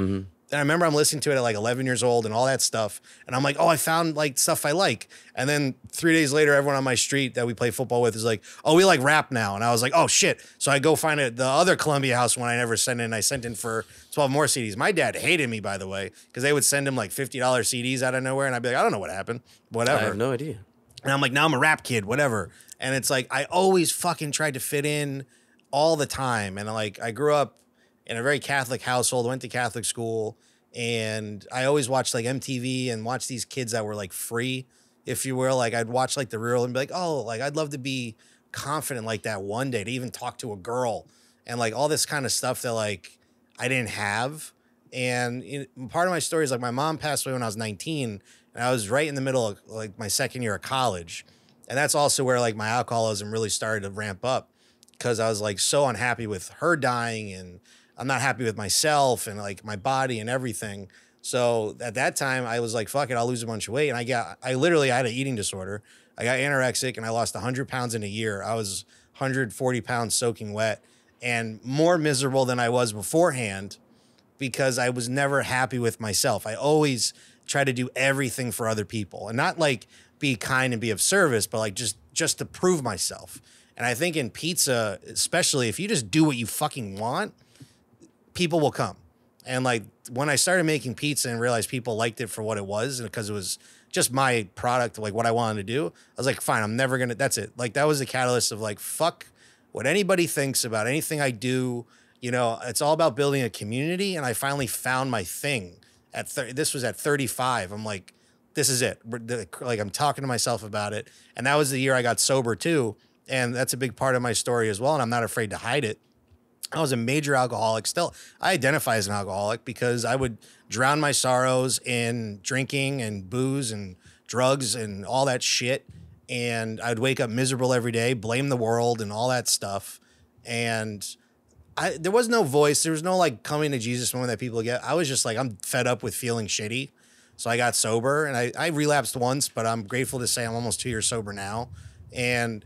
And I remember I'm listening to it at like 11 years old and all that stuff. And I'm like, oh, I found like stuff I like. And then three days later, everyone on my street that we play football with is like, oh, we like rap now. And I was like, oh, shit. So I go find it, the other Columbia House one I never sent in. I sent in for 12 more CDs. My dad hated me, by the way, because they would send him like $50 CDs out of nowhere. And I'd be like, I don't know what happened. Whatever. I have no idea. And I'm like, now I'm a rap kid, whatever. And it's like I always fucking tried to fit in all the time. And like I grew up in a very Catholic household, went to Catholic school, and I always watched like MTV and watched these kids that were like free, if you will. Like I'd watch like the real and be like, oh, like I'd love to be confident like that one day to even talk to a girl and like all this kind of stuff that like I didn't have. And part of my story is like my mom passed away when I was 19 and I was right in the middle of like my second year of college. And that's also where like my alcoholism really started to ramp up because I was like so unhappy with her dying and I'm not happy with myself and like my body and everything. So at that time I was like, fuck it, I'll lose a bunch of weight. And I got, I literally I had an eating disorder. I got anorexic and I lost 100 pounds in a year. I was 140 pounds soaking wet and more miserable than I was beforehand because I was never happy with myself. I always try to do everything for other people and not like be kind and be of service, but like just just to prove myself. And I think in pizza, especially if you just do what you fucking want, people will come. And like when I started making pizza and realized people liked it for what it was and because it was just my product, like what I wanted to do, I was like, fine, I'm never gonna that's it. Like that was the catalyst of like, fuck what anybody thinks about anything I do. You know, it's all about building a community. And I finally found my thing at this was at 35. I'm like, this is it. Like I'm talking to myself about it. And that was the year I got sober too. And that's a big part of my story as well. And I'm not afraid to hide it. I was a major alcoholic. Still, I identify as an alcoholic because I would drown my sorrows in drinking and booze and drugs and all that shit. And I'd wake up miserable every day, blame the world and all that stuff. And I, there was no voice. There was no like coming to Jesus moment that people get. I was just like, I'm fed up with feeling shitty. So I got sober and I, I relapsed once, but I'm grateful to say I'm almost two years sober now. And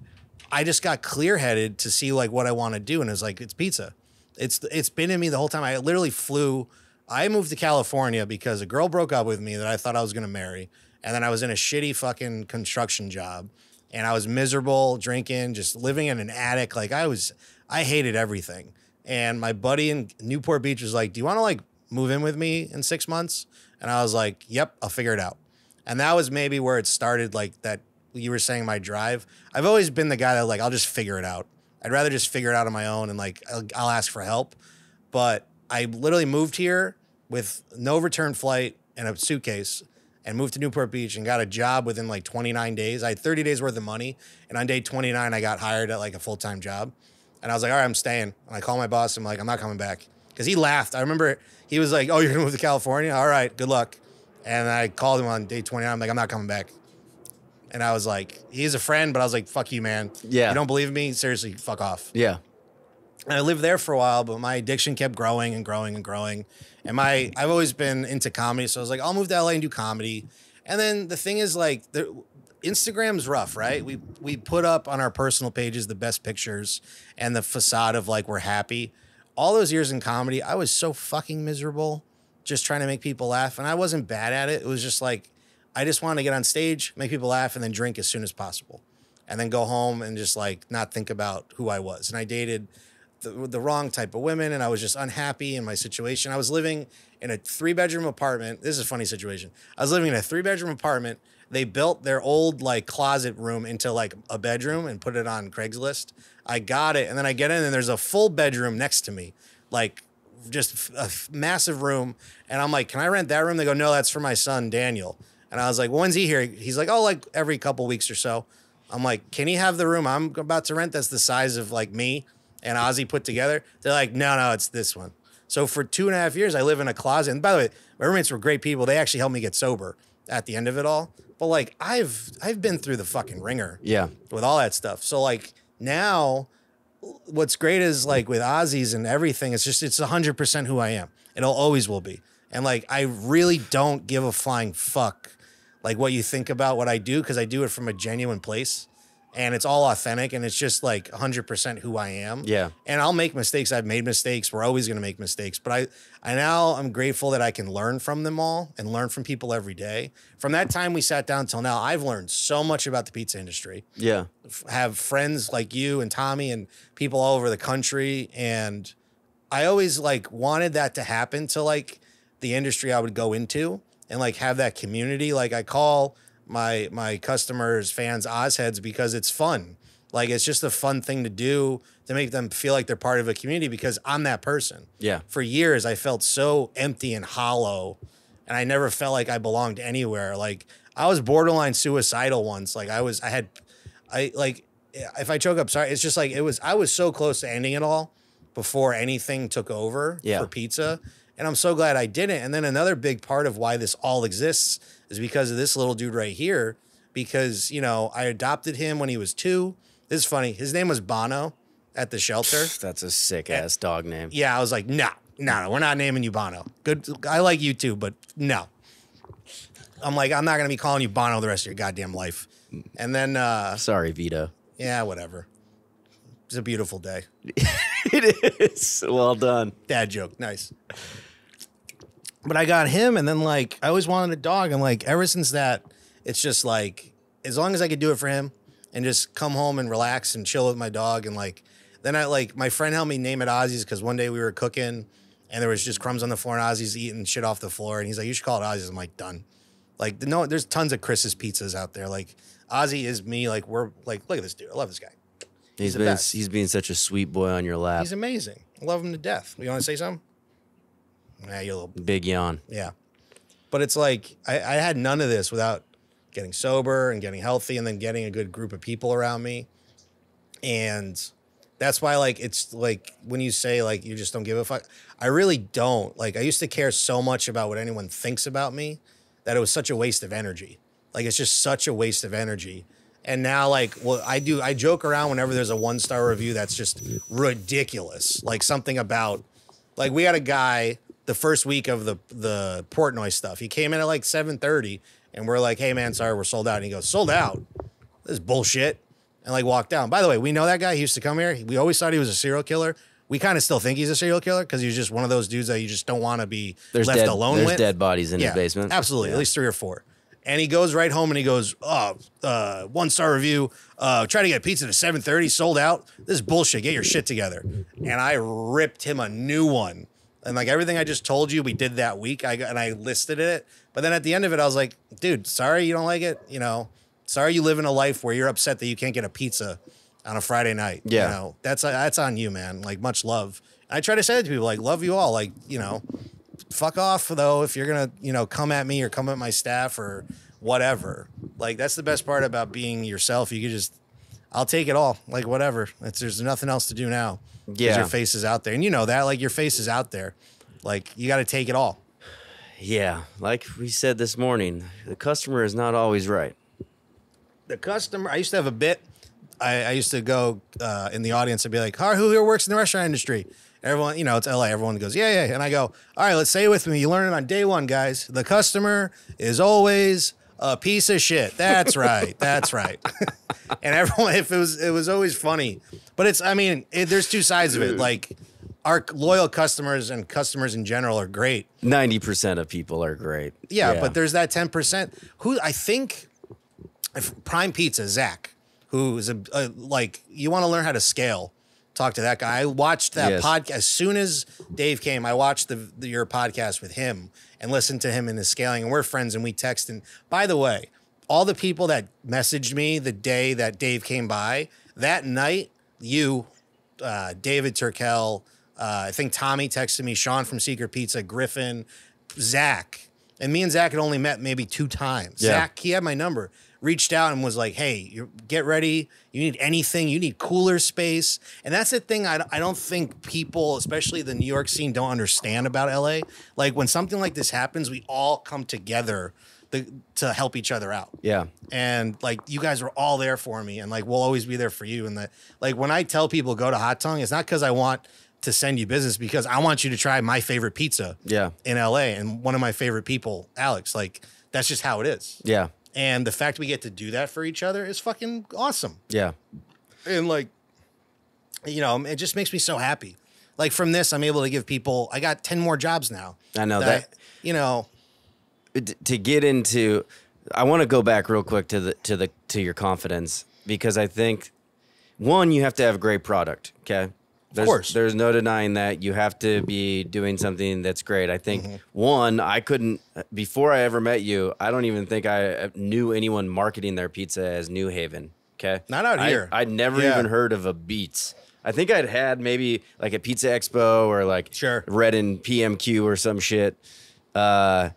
I just got clear headed to see like what I want to do. And it's like, it's pizza. It's it's been in me the whole time. I literally flew. I moved to California because a girl broke up with me that I thought I was gonna marry. And then I was in a shitty fucking construction job. And I was miserable, drinking, just living in an attic. Like I was I hated everything. And my buddy in Newport Beach was like, Do you want to like move in with me in six months? And I was like, Yep, I'll figure it out. And that was maybe where it started, like that you were saying my drive. I've always been the guy that like I'll just figure it out. I'd rather just figure it out on my own and like I'll, I'll ask for help. But I literally moved here with no return flight and a suitcase and moved to Newport Beach and got a job within like 29 days. I had 30 days worth of money. And on day 29, I got hired at like a full time job. And I was like, all right, I'm staying. And I called my boss. I'm like, I'm not coming back. Because he laughed. I remember he was like, oh, you're to move to California? All right, good luck. And I called him on day 29. I'm like, I'm not coming back. And I was like, he's a friend, but I was like, fuck you, man. Yeah. You don't believe me? Seriously, fuck off. Yeah. And I lived there for a while, but my addiction kept growing and growing and growing. And my I've always been into comedy, so I was like, I'll move to LA and do comedy. And then the thing is, like, the, Instagram's rough, right? We we put up on our personal pages the best pictures and the facade of like we're happy. All those years in comedy, I was so fucking miserable, just trying to make people laugh, and I wasn't bad at it. It was just like I just wanted to get on stage, make people laugh, and then drink as soon as possible, and then go home and just like not think about who I was. And I dated the, the wrong type of women and I was just unhappy in my situation. I was living in a three bedroom apartment. This is a funny situation. I was living in a three bedroom apartment. They built their old like closet room into like a bedroom and put it on Craigslist. I got it and then I get in and there's a full bedroom next to me. Like just a massive room and I'm like, "Can I rent that room?" They go, "No, that's for my son Daniel." And I was like, well, "When's he here?" He's like, "Oh, like every couple weeks or so." I'm like, "Can he have the room I'm about to rent that's the size of like me?" and Ozzy put together. They're like, no, no, it's this one. So for two and a half years, I live in a closet. And by the way, my roommates were great people. They actually helped me get sober at the end of it all. But like, I've I've been through the fucking ringer. Yeah. With all that stuff. So like now, what's great is like with Ozzy's and everything. It's just it's hundred percent who I am. It'll always will be. And like, I really don't give a flying fuck like what you think about what I do because I do it from a genuine place and it's all authentic and it's just like 100% who I am. Yeah. And I'll make mistakes. I've made mistakes. We're always going to make mistakes, but I I now I'm grateful that I can learn from them all and learn from people every day. From that time we sat down till now, I've learned so much about the pizza industry. Yeah. Have friends like you and Tommy and people all over the country and I always like wanted that to happen to like the industry I would go into and like have that community like I call my my customers fans Ozheads because it's fun. Like it's just a fun thing to do to make them feel like they're part of a community because I'm that person. Yeah. For years I felt so empty and hollow and I never felt like I belonged anywhere. Like I was borderline suicidal once. Like I was I had I like if I choke up, sorry. It's just like it was. I was so close to ending it all before anything took over Yeah. for pizza, and I'm so glad I didn't. And then another big part of why this all exists is because of this little dude right here. Because you know I adopted him when he was two. This is funny. His name was Bono at the shelter. <sighs> That's a sick ass dog name. Yeah, I was like, no, no, no, we're not naming you Bono. Good, I like you too, but no. I'm like, I'm not gonna be calling you Bono the rest of your goddamn life. And then, uh, Sorry, Vito. yeah, whatever. It's a beautiful day. <laughs> it is. Well done. Dad joke, nice. But I got him, and then like I always wanted a dog, and like ever since that, it's just like as long as I could do it for him, and just come home and relax and chill with my dog, and like then I like my friend helped me name it Ozzy's because one day we were cooking, and there was just crumbs on the floor, and Ozzy's eating shit off the floor, and he's like, "You should call it Ozzy's." I'm like, "Done." Like no, there's tons of Chris's pizzas out there. Like Ozzy is me. Like we're like, look at this dude. I love this guy. He's the been best. he's being such a sweet boy on your lap. He's amazing. I love him to death. You want to say something? Yeah, you little Big yawn. Yeah. But it's like I, I had none of this without getting sober and getting healthy and then getting a good group of people around me. And that's why like it's like when you say like you just don't give a fuck, I really don't. Like I used to care so much about what anyone thinks about me that it was such a waste of energy. Like it's just such a waste of energy. And now like well I do I joke around whenever there's a one star review that's just ridiculous. Like something about like we had a guy the first week of the the Portnoy stuff. He came in at like 7:30 and we're like, "Hey man, sorry, we're sold out." And he goes, "Sold out? This is bullshit." And like walked down. By the way, we know that guy. He used to come here. We always thought he was a serial killer. We kind of still think he's a serial killer because he's just one of those dudes that you just don't want to be There's left dead alone there's with. dead bodies in his basement. Absolutely, Yeah. at least three or four. And he goes right home and he goes, "Oh, uh, one star review. Uh, try to get pizza to seven thirty, sold out. This is bullshit. Get your shit together." And I ripped him a new one. And like everything I just told you, we did that week. I got, and I listed it. But then at the end of it, I was like, "Dude, sorry you don't like it. You know, sorry you live in a life where you're upset that you can't get a pizza on a Friday night. Yeah. you know, that's uh, that's on you, man. Like much love. I try to say it to people, like, love you all. Like, you know, fuck off though if you're gonna you know come at me or come at my staff or whatever like that's the best part about being yourself you could just i'll take it all. Like whatever. It's, there's nothing else to do now. Yeah. your face is out there. And you know that like your face is out there. Like you got to take it all. Yeah, like we said this morning, the customer is not always right. the customer i used to have a bit i, I used to go uh, in the audience and be like "Hi, who here works in the restaurant industry? Everyone you know it's la everyone goes yeah yeah and i go all right let's say it with me. You learn it on day one guys. The customer is always a piece of shit. That's right. That's right. <laughs> And everyone if it was it was always funny. But it's i mean it, there's two sides of it. Like our loyal customers and customers in general are great. Ninety percent of people are great. yeah, but there's that 10% who I think if Prime Pizza, Zach, who is a, a like you want to learn how to scale, talk to that guy. I watched that Yes. podcast as soon as Dave came. I watched the, the your podcast with him and listened to him in his scaling, and we're friends and we text. And by the way, all the people that messaged me the day that Dave came by that night, you, uh, David Turkel, uh, I think Tommy texted me, Sean from Secret Pizza, Griffin, Zach, and me and Zach had only met maybe two times. Yeah. Zach, he had my number, reached out and was like, "Hey, you get ready. You need anything. You need cooler space." And that's the thing. I, I don't think people, especially the New York scene, don't understand about LA. Like when something like this happens, we all come together the, to help each other out yeah, and like you guys were all there for me and like we'll always be there for you and that like when i tell people go to hot tongue it's not because i want to send you business because i want you to try my favorite pizza yeah, in la and one of my favorite people alex like that's just how it is yeah, and the fact we get to do that for each other is fucking awesome yeah. and like you know it just makes me so happy like from this i'm able to give people i got 10 more jobs now I know that- you know to get into I want to go back real quick to the to the to your confidence because I think one you have to have a great product, okay? There's, course. there's no denying that you have to be doing something that's great. I think Mm-hmm. one, I couldn't before I ever met you. I don't even think I knew anyone marketing their pizza as New Haven. Okay, Not out I- here. I'd never Yeah. even heard of Apizza. I think I'd had maybe like a Pizza Expo or like Sure. Red and PMQ or some shit. Uh,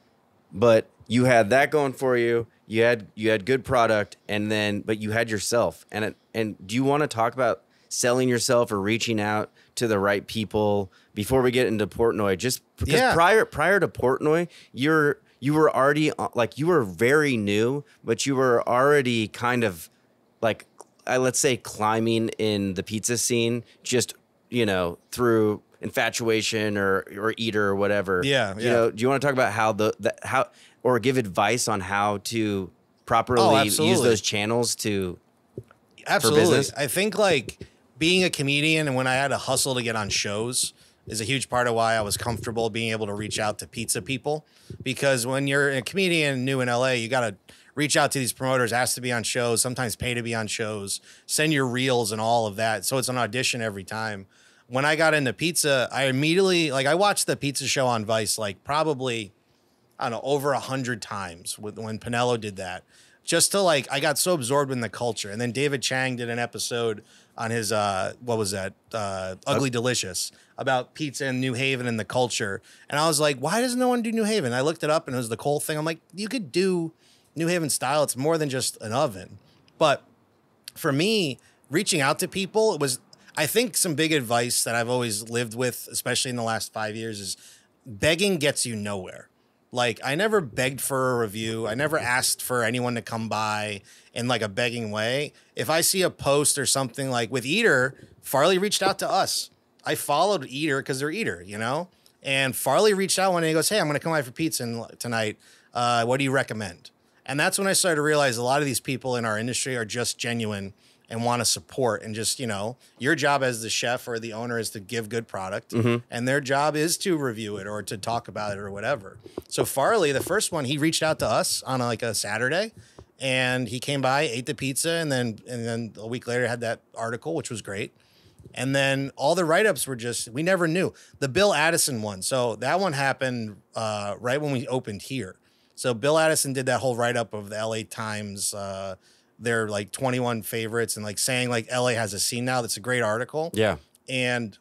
but you had that going for you. you had you had good product, and then but you had yourself. And it, and do you want to talk about selling yourself or reaching out to the right people before we get into Portnoy? Just because Yeah. prior prior to Portnoy, you're you were already uh, like you were very new, but you were already kind of like uh, let's say climbing in the pizza scene just you know through infatuation or or eater or whatever Yeah, you yeah. know do you want to talk about how the, the how or give advice on how to properly use Oh, absolutely. those channels to Absolutely. I think like being a comedian and when I had to hustle to get on shows is a huge part of why I was comfortable being able to reach out to pizza people. Because when you're a comedian new in LA, you got to reach out to these promoters, ask to be on shows, sometimes pay to be on shows, send your reels and all of that. So it's an audition every time. When I got into pizza, I immediately like I watched the pizza show on Vice like probably I don't know, over a hundred times with, when Pinello did that. Just to like, I got so absorbed in the culture. And then David Chang did an episode on his, uh, what was that? Uh, Ugly Delicious about pizza in New Haven and the culture. And I was like, why does no one do New Haven? I looked it up and it was the coal thing. I'm like, you could do New Haven style. It's more than just an oven. But for me, reaching out to people, it was, I think, some big advice that I've always lived with, especially in the last five years, is begging gets you nowhere. Like, I never begged for a review. I never asked for anyone to come by in like a begging way. If I see a post or something like with Eater, Farley reached out to us. I followed Eater because they're Eater, you know? And Farley reached out one day and he goes, Hey, I'm to come by for pizza tonight. Uh, what do you recommend? And that's when I started to realize a lot of these people in our industry are just genuine and want to support and just, you know, your job as the chef or the owner is to give good product and their job is to review it or to talk about it or whatever. So Farley, the first one, he reached out to us on like a Saturday and he came by, ate the pizza and then and then a week later had that article which was great. And then all the write ups were just, we never knew. The Bill Addison one. So that one happened uh, right when we opened here. So Bill Addison did that whole write up of the LA Times, uh, their like 21 favorites and like saying like LA has a scene now. That's a great article. yeah And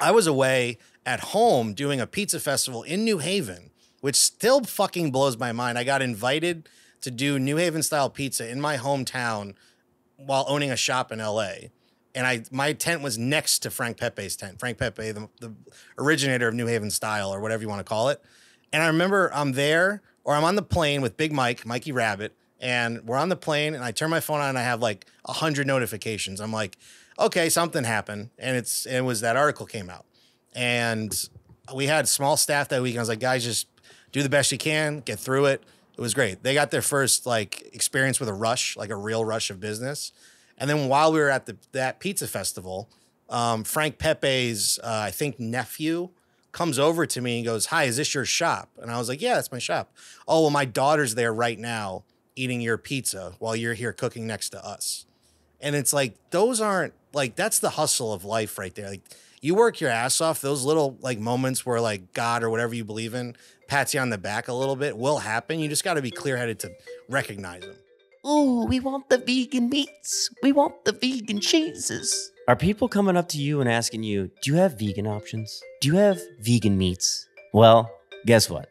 I was away at home doing a pizza festival in New Haven, which still fucking blows my mind. I got invited to do New Haven style pizza in my hometown while owning a shop in LA. And I my tent was next to Frank Pepe's tent. Frank Pepe, the, the originator of New Haven style or whatever you want to call it. And I remember I'm there or I'm on the plane with Big Mike, Mikey Rabbit, and we're on the plane and I turn my phone on and I have like a hundred notifications. I'm like, okay, something happened. And it's it was that article came out. And we had small staff that week. I was like, guys, just do the best you can, get through it. It was great. They got their first like experience with a rush, like a real rush of business. And then while we were at the that pizza festival, um, Frank Pepe's uh, I think nephew comes over to me and goes, "Hi, is this your shop?" And I was like, "Yeah, that's my shop." Oh well, my daughter's there right now eating your pizza while you're here cooking next to us. And it's like those aren't like that's the hustle of life right there. Like you work your ass off. Those little like moments where like God or whatever you believe in pats you on the back a little bit will happen. You just got to be clear headed to recognize them. Ooh, we want the vegan meats. We want the vegan cheeses. Are people coming up to you and asking you, do you have vegan options? Do you have vegan meats? Well, guess what?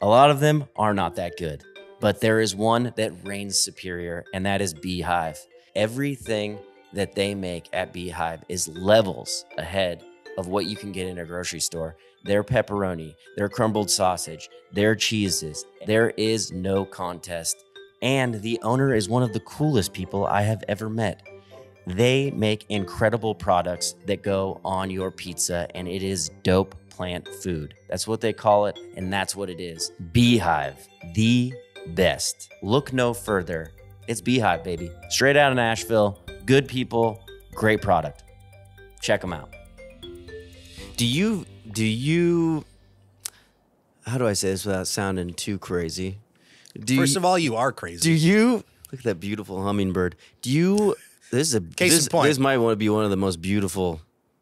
A lot of them are not that good, but there is one that reigns superior, and that is Be-Hive. Everything that they make at Be-Hive is levels ahead of what you can get in a grocery store. Their pepperoni, their crumbled sausage, their cheeses, there is no contest. And the owner is one of the coolest people I have ever met. They make incredible products that go on your pizza, and it is dope plant food. That's what they call it, and that's what it is. Be-Hive, the best. Look no further. It's Be-Hive, baby. Straight out of Nashville. Good people, great product. Check them out. Do you, do you, how do I say this without sounding too crazy? Do First you, of all, you are crazy. do you look at that beautiful hummingbird? Do you? This is a Case in point. this might want to be one of the most beautiful,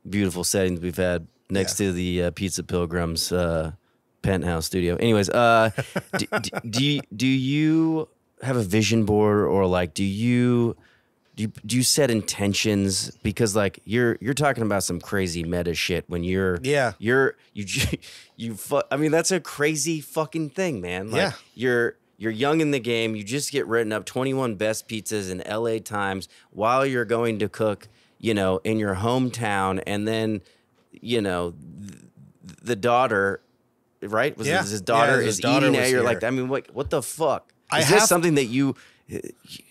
beautiful settings we've had next to the uh, Pizza Pilgrims uh, penthouse studio. Anyways, uh, do, do, <laughs> do you do you have a vision board or like do you? Do you, do you set intentions because like you're you're talking about some crazy meta shit when you're Yeah. you're you <laughs> you fu- I mean that's a crazy fucking thing man like Yeah. you're you're young in the game. You just get written up 21 best pizzas in LA Times while you're going to cook, you know, in your hometown, and then, you know, th- the daughter, right? Was Yeah. his daughter Yeah, his is daughter eating was it? You're like, I mean, what? What the fuck? I Is this something that you?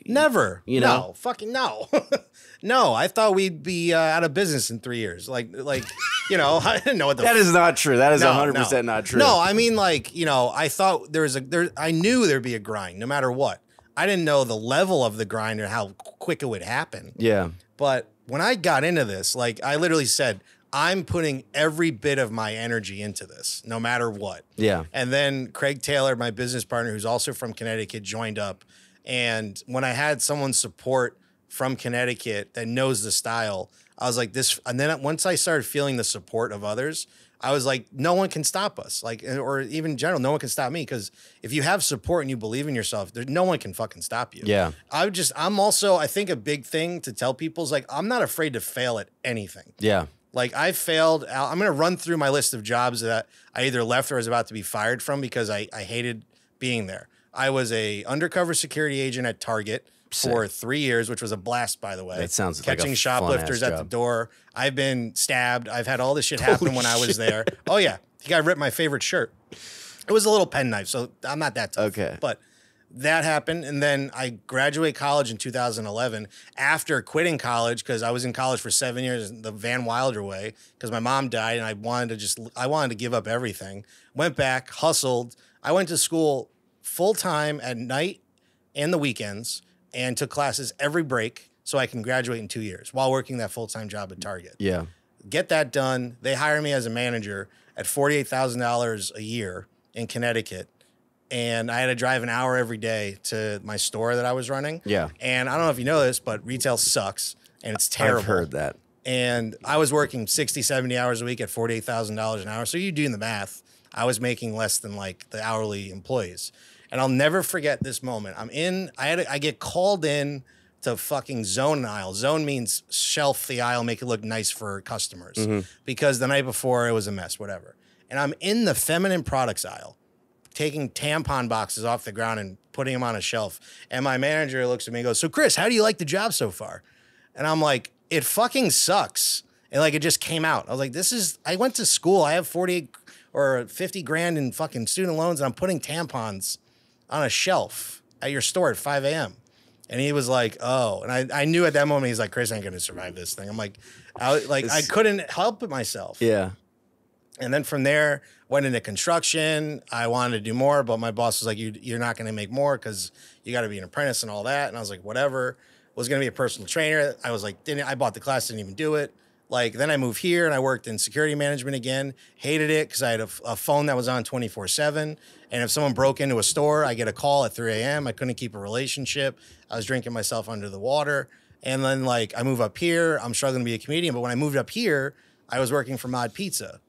Never. You know? No. Fucking no. <laughs> no. I thought we'd be uh, out of business in three years. Like, like, you know, <laughs> I didn't know what the That is not true. That is one hundred percent not true. No, I mean like, you know, I thought there was a there I knew there'd be a grind no matter what. I didn't know the level of the grind or how quick it would happen. Yeah. But when I got into this, like I literally said, I'm putting every bit of my energy into this, no matter what. Yeah. And then Craig Taylor, my business partner, who's also from Connecticut, joined up. And when I had someone support from Connecticut that knows the style, I was like, this. And then once I started feeling the support of others, I was like, no one can stop us. Like, or even in general, no one can stop me. Because if you have support and you believe in yourself, there, no one can fucking stop you. Yeah. I would just, I'm also, I think a big thing to tell people is like, I'm not afraid to fail at anything. Yeah. Like I failed. I'm going to run through my list of jobs that I either left or was about to be fired from because I, I hated being there. I was a undercover security agent at Target for three years, which was a blast, by the way. That sounds like a catching fun-ass shoplifters at the door. I've been stabbed. I've had all this shit happen when I was there. Oh yeah, the guy ripped my favorite shirt. It was a little pen knife, so I'm not that tough. Okay. but that happened and then i graduate college in 2011 after quitting college because i was in college for seven years the van wilder way because my mom died and i wanted to just i wanted to give up everything went back hustled i went to school full-time at night and the weekends and took classes every break so i can graduate in two years while working that full-time job at target Yeah. get that done. They hire me as a manager at forty-eight thousand dollars a year in Connecticut, and I had to drive an hour every day to my store that I was running. Yeah. and I don't know if you know this, but retail sucks and it's terrible. I've heard that. And I was working 60, 70 hours a week at forty-eight thousand dollars an hour. So you doing the math, I was making less than like the hourly employees. And I'll never forget this moment. I'm in. I had. I get called in to fucking zone an aisle. Zone means shelf the aisle, make it look nice for customers. Mm-hmm. Because the night before it was a mess, whatever. And I'm in the feminine products aisle, taking tampon boxes off the ground and putting them on a shelf. And my manager looks at me and goes, "So Chris, how do you like the job so far?" And I'm like, "It fucking sucks." And like it just came out. I was like, "This is." I went to school. I have 48 or 50 grand in fucking student loans, and I'm putting tampons on a shelf at your store at 5 a.m. And he was like, "Oh," and I, I knew at that moment he's like, "Chris ain't gonna survive this thing." I'm like, I like I couldn't help it myself. Yeah. And then from there, went into construction. I wanted to do more, but my boss was like, you, "You're not going to make more because you got to be an apprentice and all that." And I was like, "Whatever." Was going to be a personal trainer. I was like, "Didn't?" I bought the class, didn't even do it. Like then I moved here and I worked in security management again. Hated it because I had a, a phone that was on 24 seven. And if someone broke into a store, I get a call at 3 a.m. I couldn't keep a relationship. I was drinking myself under the water. And then like I move up here, I'm struggling to be a comedian. But when I moved up here, I was working for Mod Pizza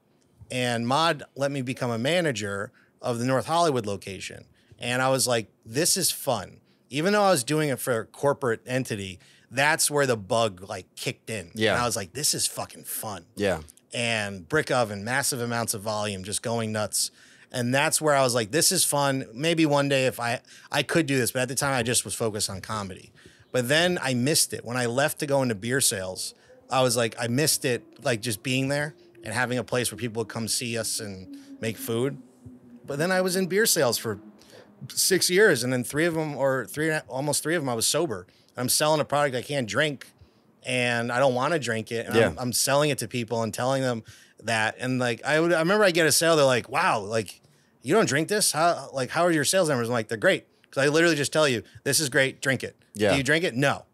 and Mod let me become a manager of the North Hollywood location. And I was like, this is fun. Even though I was doing it for a corporate entity, that's where the bug like kicked in. Yeah. And I was like, this is fucking fun. Yeah. And brick oven, massive amounts of volume, just going nuts. And that's where I was like, this is fun. Maybe one day if I I could do this, but at the time I just was focused on comedy. But then I missed it. When I left to go into beer sales, I was like, I missed it, like just being there and having a place where people would come see us and make food. But then I was in beer sales for six years, and then three of them, or three, almost three of them, I was sober. I'm selling a product I can't drink, and I don't want to drink it. And I'm, Yeah. I'm selling it to people and telling them that. And like, I would, I remember I get a sale. They're like, "Wow, like you don't drink this? How, like, how are your sales numbers?" I'm like, "They're great." Because I literally just tell you, "This is great. Drink it." Yeah. Do you drink it? No.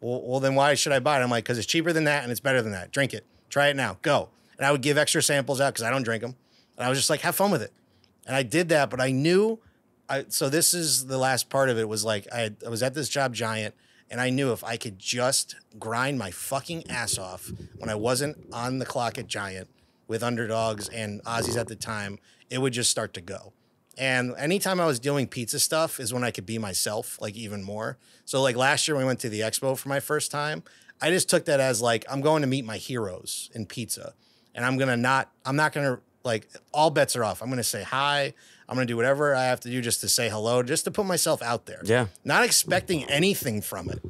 Well, well, then why should I buy it? I'm like, because it's cheaper than that and it's better than that. Drink it. Try it now. Go. And I would give extra samples out because I don't drink them. And I was just like, have fun with it. And I did that, but I knew. I so this is the last part of it was like I, I was at this job giant, and I knew if I could just grind my fucking ass off when I wasn't on the clock at Giant with underdogs and Ozzy's at the time, it would just start to go. And anytime I was doing pizza stuff is when I could be myself, like even more. So like last year when we went to the expo for my first time, I just took that as like I'm going to meet my heroes in pizza. And I'm gonna not I'm not gonna like all bets are off. I'm gonna say hi. I'm gonna do whatever I have to do just to say hello, just to put myself out there. Yeah. Not expecting anything from it.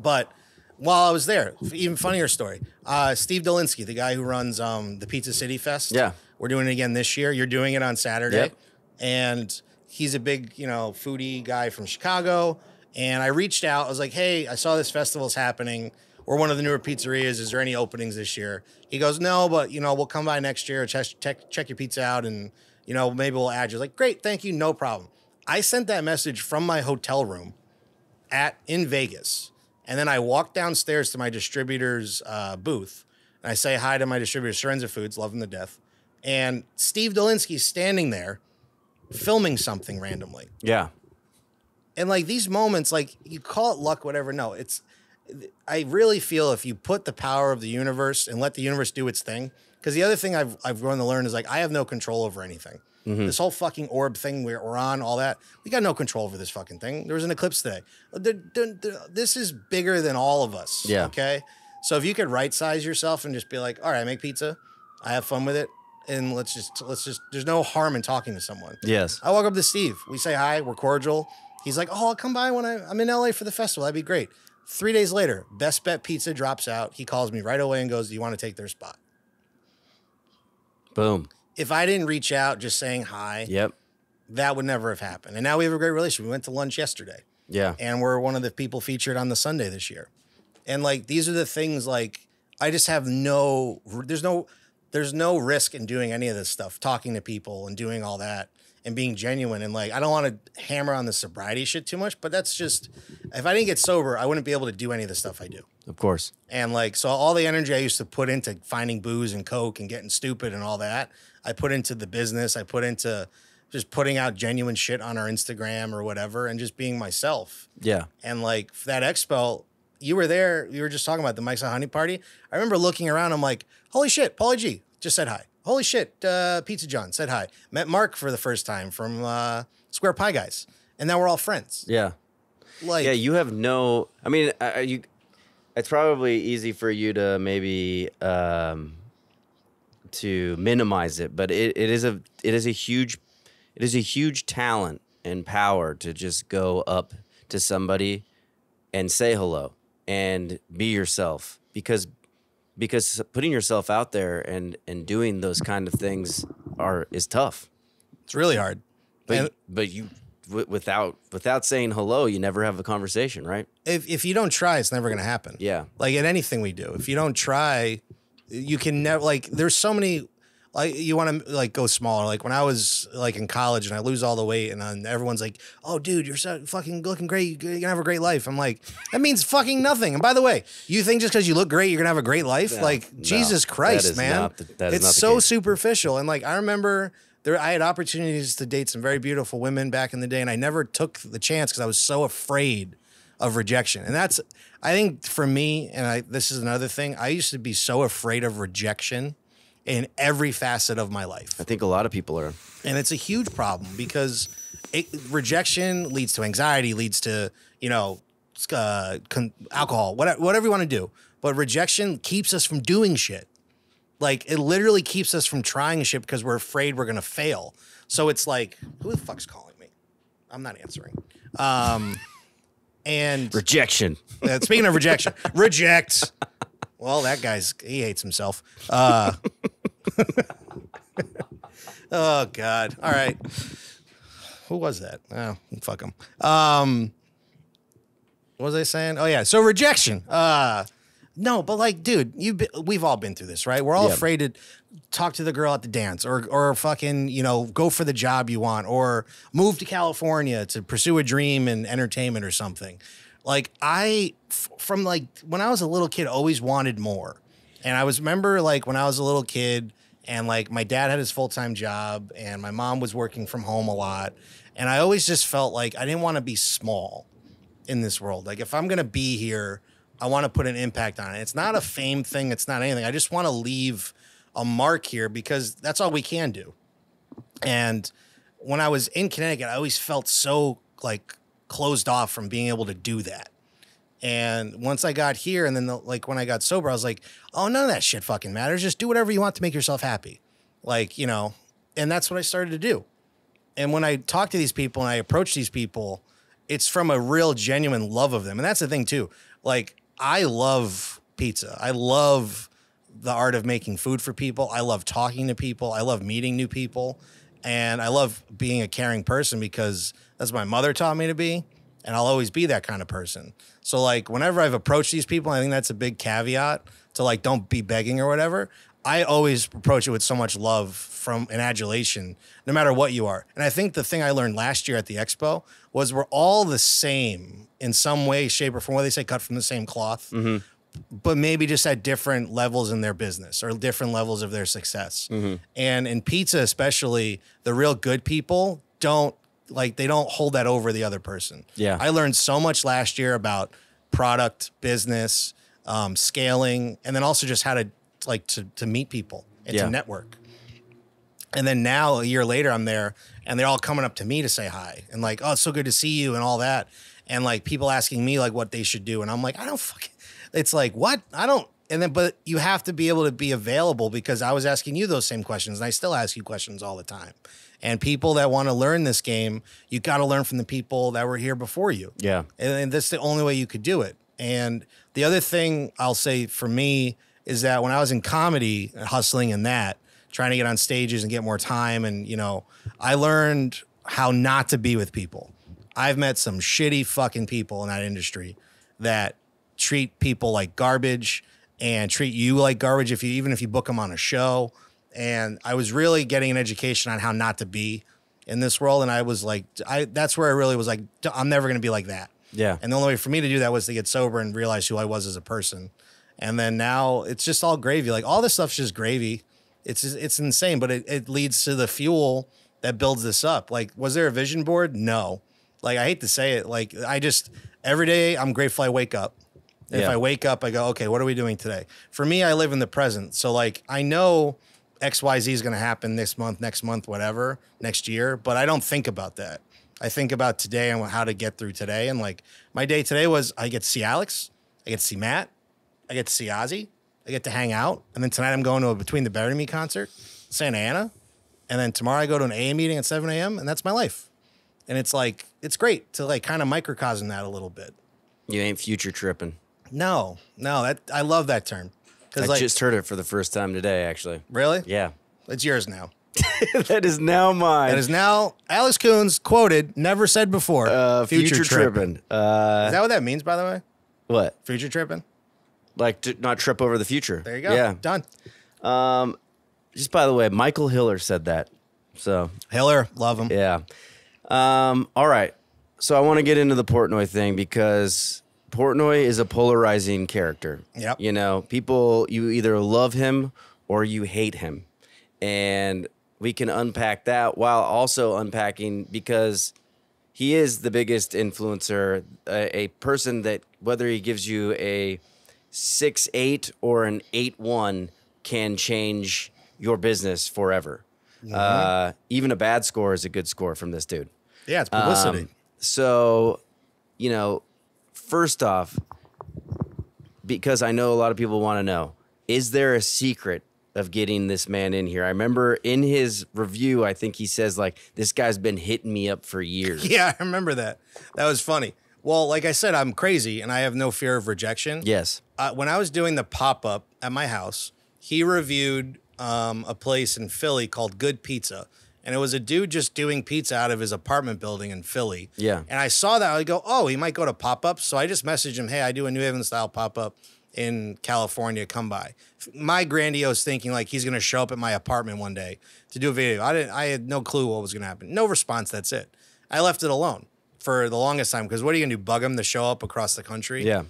But while I was there, even funnier story. Uh, Steve Dolinsky, the guy who runs um, the Pizza City Fest. Yeah. We're doing it again this year. You're doing it on Saturday. Yep. And he's a big, you know, foodie guy from Chicago. And I reached out. I was like, hey, I saw this festival's happening. We're one of the newer pizzerias. Is there any openings this year? He goes, no, but, you know, we'll come by next year, check, check, check your pizza out, and, you know, maybe we'll add you. Like, great, thank you, no problem. I sent that message from my hotel room at in Vegas. And then I walk downstairs to my distributor's uh, booth and I say hi to my distributor, Serenza Foods, love him to death. And Steve Dolinsky's standing there filming something randomly. Yeah. And like these moments, like you call it luck, whatever. No, it's, I really feel if you put the power of the universe and let the universe do its thing, because the other thing I've, I've grown to learn is like I have no control over anything. Mm-hmm. This whole fucking orb thing we're, we're on, all that, we got no control over this fucking thing. There was an eclipse today. This is bigger than all of us. Yeah. Okay. So if you could right size yourself and just be like, all right, I make pizza, I have fun with it, and let's just let's just there's no harm in talking to someone. Yes. I walk up to Steve. We say hi. We're cordial. He's like, "Oh, I'll come by when I, I'm in LA for the festival. That'd be great." Three days later, Best Bet Pizza drops out. He calls me right away and goes, "Do you want to take their spot?" Boom. If I didn't reach out, just saying hi, Yep. that would never have happened. And now we have a great relationship. We went to lunch yesterday, Yeah. and we're one of the people featured on the Sunday this year. And like these are the things like I just have no there's no there's no risk in doing any of this stuff, talking to people and doing all that and being genuine and like I don't want to hammer on the sobriety shit too much, but that's just if I didn't get sober, I wouldn't be able to do any of the stuff I do. Of course. And like, so all the energy I used to put into finding booze and coke and getting stupid and all that, I put into the business. I put into just putting out genuine shit on our Instagram or whatever and just being myself. Yeah. And like that expo, you were there. You were just talking about the Mike's Hot Honey Party. I remember looking around. I'm like, holy shit, Paulie Gee just said hi. Holy shit, uh, Pizza John said hi. Met Mark for the first time from uh, Square Pie Guys. And now we're all friends. Yeah. Like, Yeah, you have no. I mean, uh, you. It's probably easy for you to maybe um, to minimize it, but it, it is a it is a huge it is a huge talent and power to just go up to somebody and say hello and be yourself because because putting yourself out there and and doing those kind of things are is tough. it's really hard. But And- but you w- without without saying hello, you never have a conversation, right? if if you don't try, it's never gonna happen. Yeah. Like in anything we do, if you don't try, you can never like. There's so many. Like you want to like go smaller. Like when I was like in college and I lose all the weight and then everyone's like, "Oh, dude, you're so fucking looking great. You're gonna have a great life." I'm like, that means fucking nothing. And by the way, you think just because you look great, you're gonna have a great life? No, like no, Jesus Christ, is man, the- it's so case. superficial. And like I remember there, I had opportunities to date some very beautiful women back in the day, and I never took the chance because I was so afraid of rejection. And that's, I think for me, and I, this is another thing, I used to be so afraid of rejection in every facet of my life. I think a lot of people are. And it's a huge problem because it, rejection leads to anxiety, leads to, you know, uh, alcohol, whatever, whatever you want to do. But rejection keeps us from doing shit. Like it literally keeps us from trying shit because we're afraid we're going to fail. So it's like, who the fuck's calling me? I'm not answering. Um, and Rejection. uh, speaking of rejection, reject. <laughs> Well, that guy's he hates himself. Uh, <laughs> oh God! All right, who was that? Oh, fuck him. Um, what was I saying? Oh yeah, so rejection. Uh, no, but like, dude, you be, we've all been through this, right? We're all Yeah. afraid to talk to the girl at the dance, or or fucking you know go for the job you want, or move to California to pursue a dream in entertainment or something. Like I, from like when I was a little kid, always wanted more, and I was remember like when I was a little kid, and like my dad had his full time job, and my mom was working from home a lot, and I always just felt like I didn't want to be small in this world. Like if I'm gonna be here, I want to put an impact on it. It's not a fame thing. It's not anything. I just want to leave a mark here because that's all we can do. And when I was in Connecticut, I always felt so like closed off from being able to do that. And once I got here, and then the, like when I got sober, I was like, oh, none of that shit fucking matters. Just do whatever you want to make yourself happy. Like, you know, and that's what I started to do. And when I talk to these people and I approach these people, it's from a real genuine love of them. And that's the thing too. Like I love pizza. I love the art of making food for people. I love talking to people. I love meeting new people. And I love being a caring person because that's what my mother taught me to be. And I'll always be that kind of person. So like whenever I've approached these people, I think that's a big caveat to like don't be begging or whatever. I always approach it with so much love from an adulation, no matter what you are. And I think the thing I learned last year at the expo was we're all the same in some way, shape, or form. What they say, cut from the same cloth, mm-hmm. but maybe just at different levels in their business or different levels of their success. Mm-hmm. And in pizza, especially, the real good people don't like they don't hold that over the other person. Yeah. I learned so much last year about product, business, um, scaling, and then also just how to like to to meet people and Yeah. to network. And then now a year later, I'm there, and they're all coming up to me to say hi and like, "Oh, it's so good to see you," and all that, and like people asking me like what they should do, and I'm like, I don't fucking. <laughs> It's like what I don't. And then, but you have to be able to be available because I was asking you those same questions, and I still ask you questions all the time. And people that want to learn this game, you got to learn from the people that were here before you. Yeah. And, and that's the only way you could do it. And the other thing I'll say for me is that when I was in comedy, hustling in that, trying to get on stages and get more time, and you know, I learned how not to be with people. I've met some shitty fucking people in that industry that treat people like garbage and treat you like garbage if you even if you book them on a show. And I was really getting an education on how not to be in this world. And I was like, I that's where I really was like, I'm never gonna be like that. Yeah. And the only way for me to do that was to get sober and realize who I was as a person. And then now it's just all gravy. Like all this stuff's just gravy. It's it's insane, but it, it leads to the fuel that builds this up. Like, was there a vision board? No. Like I hate to say it. Like I just every day I'm grateful I wake up. And If I wake up, I go, okay, what are we doing today? For me, I live in the present. So like I know XYZ is gonna happen this month, next month, whatever, next year, but I don't think about that. I think about today and how to get through today. And like my day today was I get to see Alex, I get to see Matt, I get to see Ozzy, I get to hang out. And then tonight I'm going to a Between the Bury Me concert, Santa Ana. And then tomorrow I go to an AA meeting at 7 a.m. and that's my life. And it's like, it's great to like kind of microcosm that a little bit. You ain't future tripping. No, no, that I love that term. I like, just heard it for the first time today, actually. really? Yeah. It's yours now. <laughs> that is now mine. That is now Alex Koons quoted, never said before. uh, future, tripping. Uh, Is that what that means, by the way? what? Future tripping? Like to not trip over the future. There you go. Yeah. Done. Just by the way, Michael Hiller said that. So Hiller, love him. yeah. Um, all right. So I want to get into the Portnoy thing because Portnoy is a polarizing character. Yep. You know, people you either love him or you hate him. And we can unpack that while also unpacking because he is the biggest influencer, a, a person that whether he gives you a six eight or an eight one can change your business forever. Uh, even a bad score is a good score from this dude. Yeah, it's publicity. Um, so, you know, first off, because I know a lot of people want to know, is there a secret of getting this man in here? I remember in his review, I think he says like this guy's been hitting me up for years. <laughs> yeah, I remember that. That was funny. Well, like I said, I'm crazy and I have no fear of rejection. Yes. uh, when I was doing the pop up at my house, he reviewed um, a place in Philly called Good Pizza. And it was a dude just doing pizza out of his apartment building in Philly. Yeah. And I saw that. I go, oh, he might go to pop ups. So I just messaged him, hey, I do a New Haven style pop up in California. Come by. My grandiose thinking like he's going to show up at my apartment one day to do a video. I didn't. I had no clue what was going to happen. No response. That's it. I left it alone for the longest time because what are you going to do? Bug him to show up across the country? Yeah.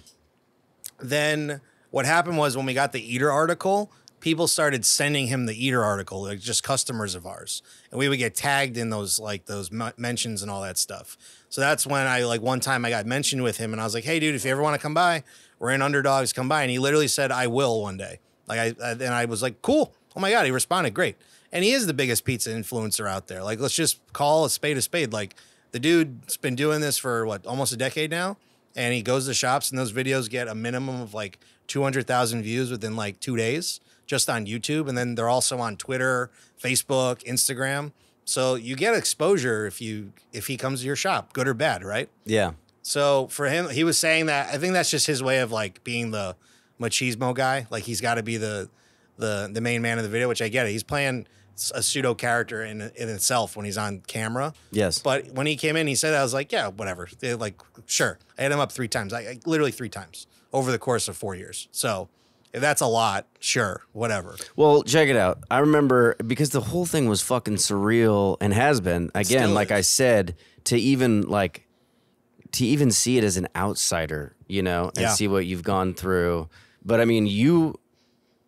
then what happened was when we got the eater article people started sending him the eater article like just customers of ours. And we would get tagged in those like those mentions and all that stuff. So that's when i like one time i got mentioned with him and i was like hey dude if you ever want to come by we're in underdogs come by. And he literally said i will one day. Like i I- and i was like cool. Oh my god he responded great. And he is the biggest pizza influencer out there. Like let's just call a spade a spade. Like the dude's been doing this for what almost a decade now? And he goes to shops and those videos get a minimum of like 200,000 views within like 2 days just on YouTube and then they're also on Twitter, Facebook, Instagram. So you get exposure if you if he comes to your shop, good or bad, right? Yeah. So for him, he was saying that I think that's just his way of like being the machismo guy. Like he's got to be the the the main man of the video, which I get it. He's playing a pseudo character in in itself when he's on camera. Yes. But when he came in, he said, I was like, yeah, whatever. They're like, sure. I hit him up three times. I, I literally three times over the course of four years. So if that's a lot, sure, whatever. Well, check it out. I remember because the whole thing was fucking surreal and has been again, Still like is. I said, to even like to even see it as an outsider, you know, and Yeah. see what you've gone through. But I mean, you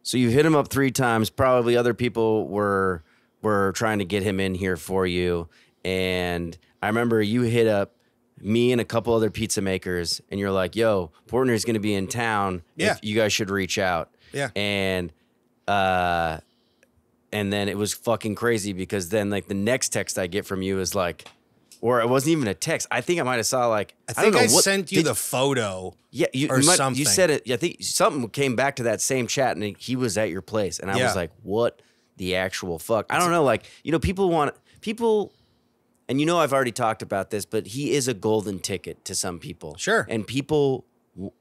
so you hit him up three times. Probably other people were were trying to get him in here for you, and I remember you hit up me and a couple other pizza makers, and you're like, "Yo, Portnoy's going to be in town. Yeah. If you guys should reach out." Yeah. and uh and then it was fucking crazy because then like the next text I get from you is like or it wasn't even a text. I think I might have saw like I think I, know what sent you did- the photo. yeah you, or you, might- something. you said it. I think something came back to that same chat and he was at your place and I Yeah. was like, what the actual fuck? I don't know. Like you know, people want people. And you know, I've already talked about this, but he is a golden ticket to some people. Sure. And people, w-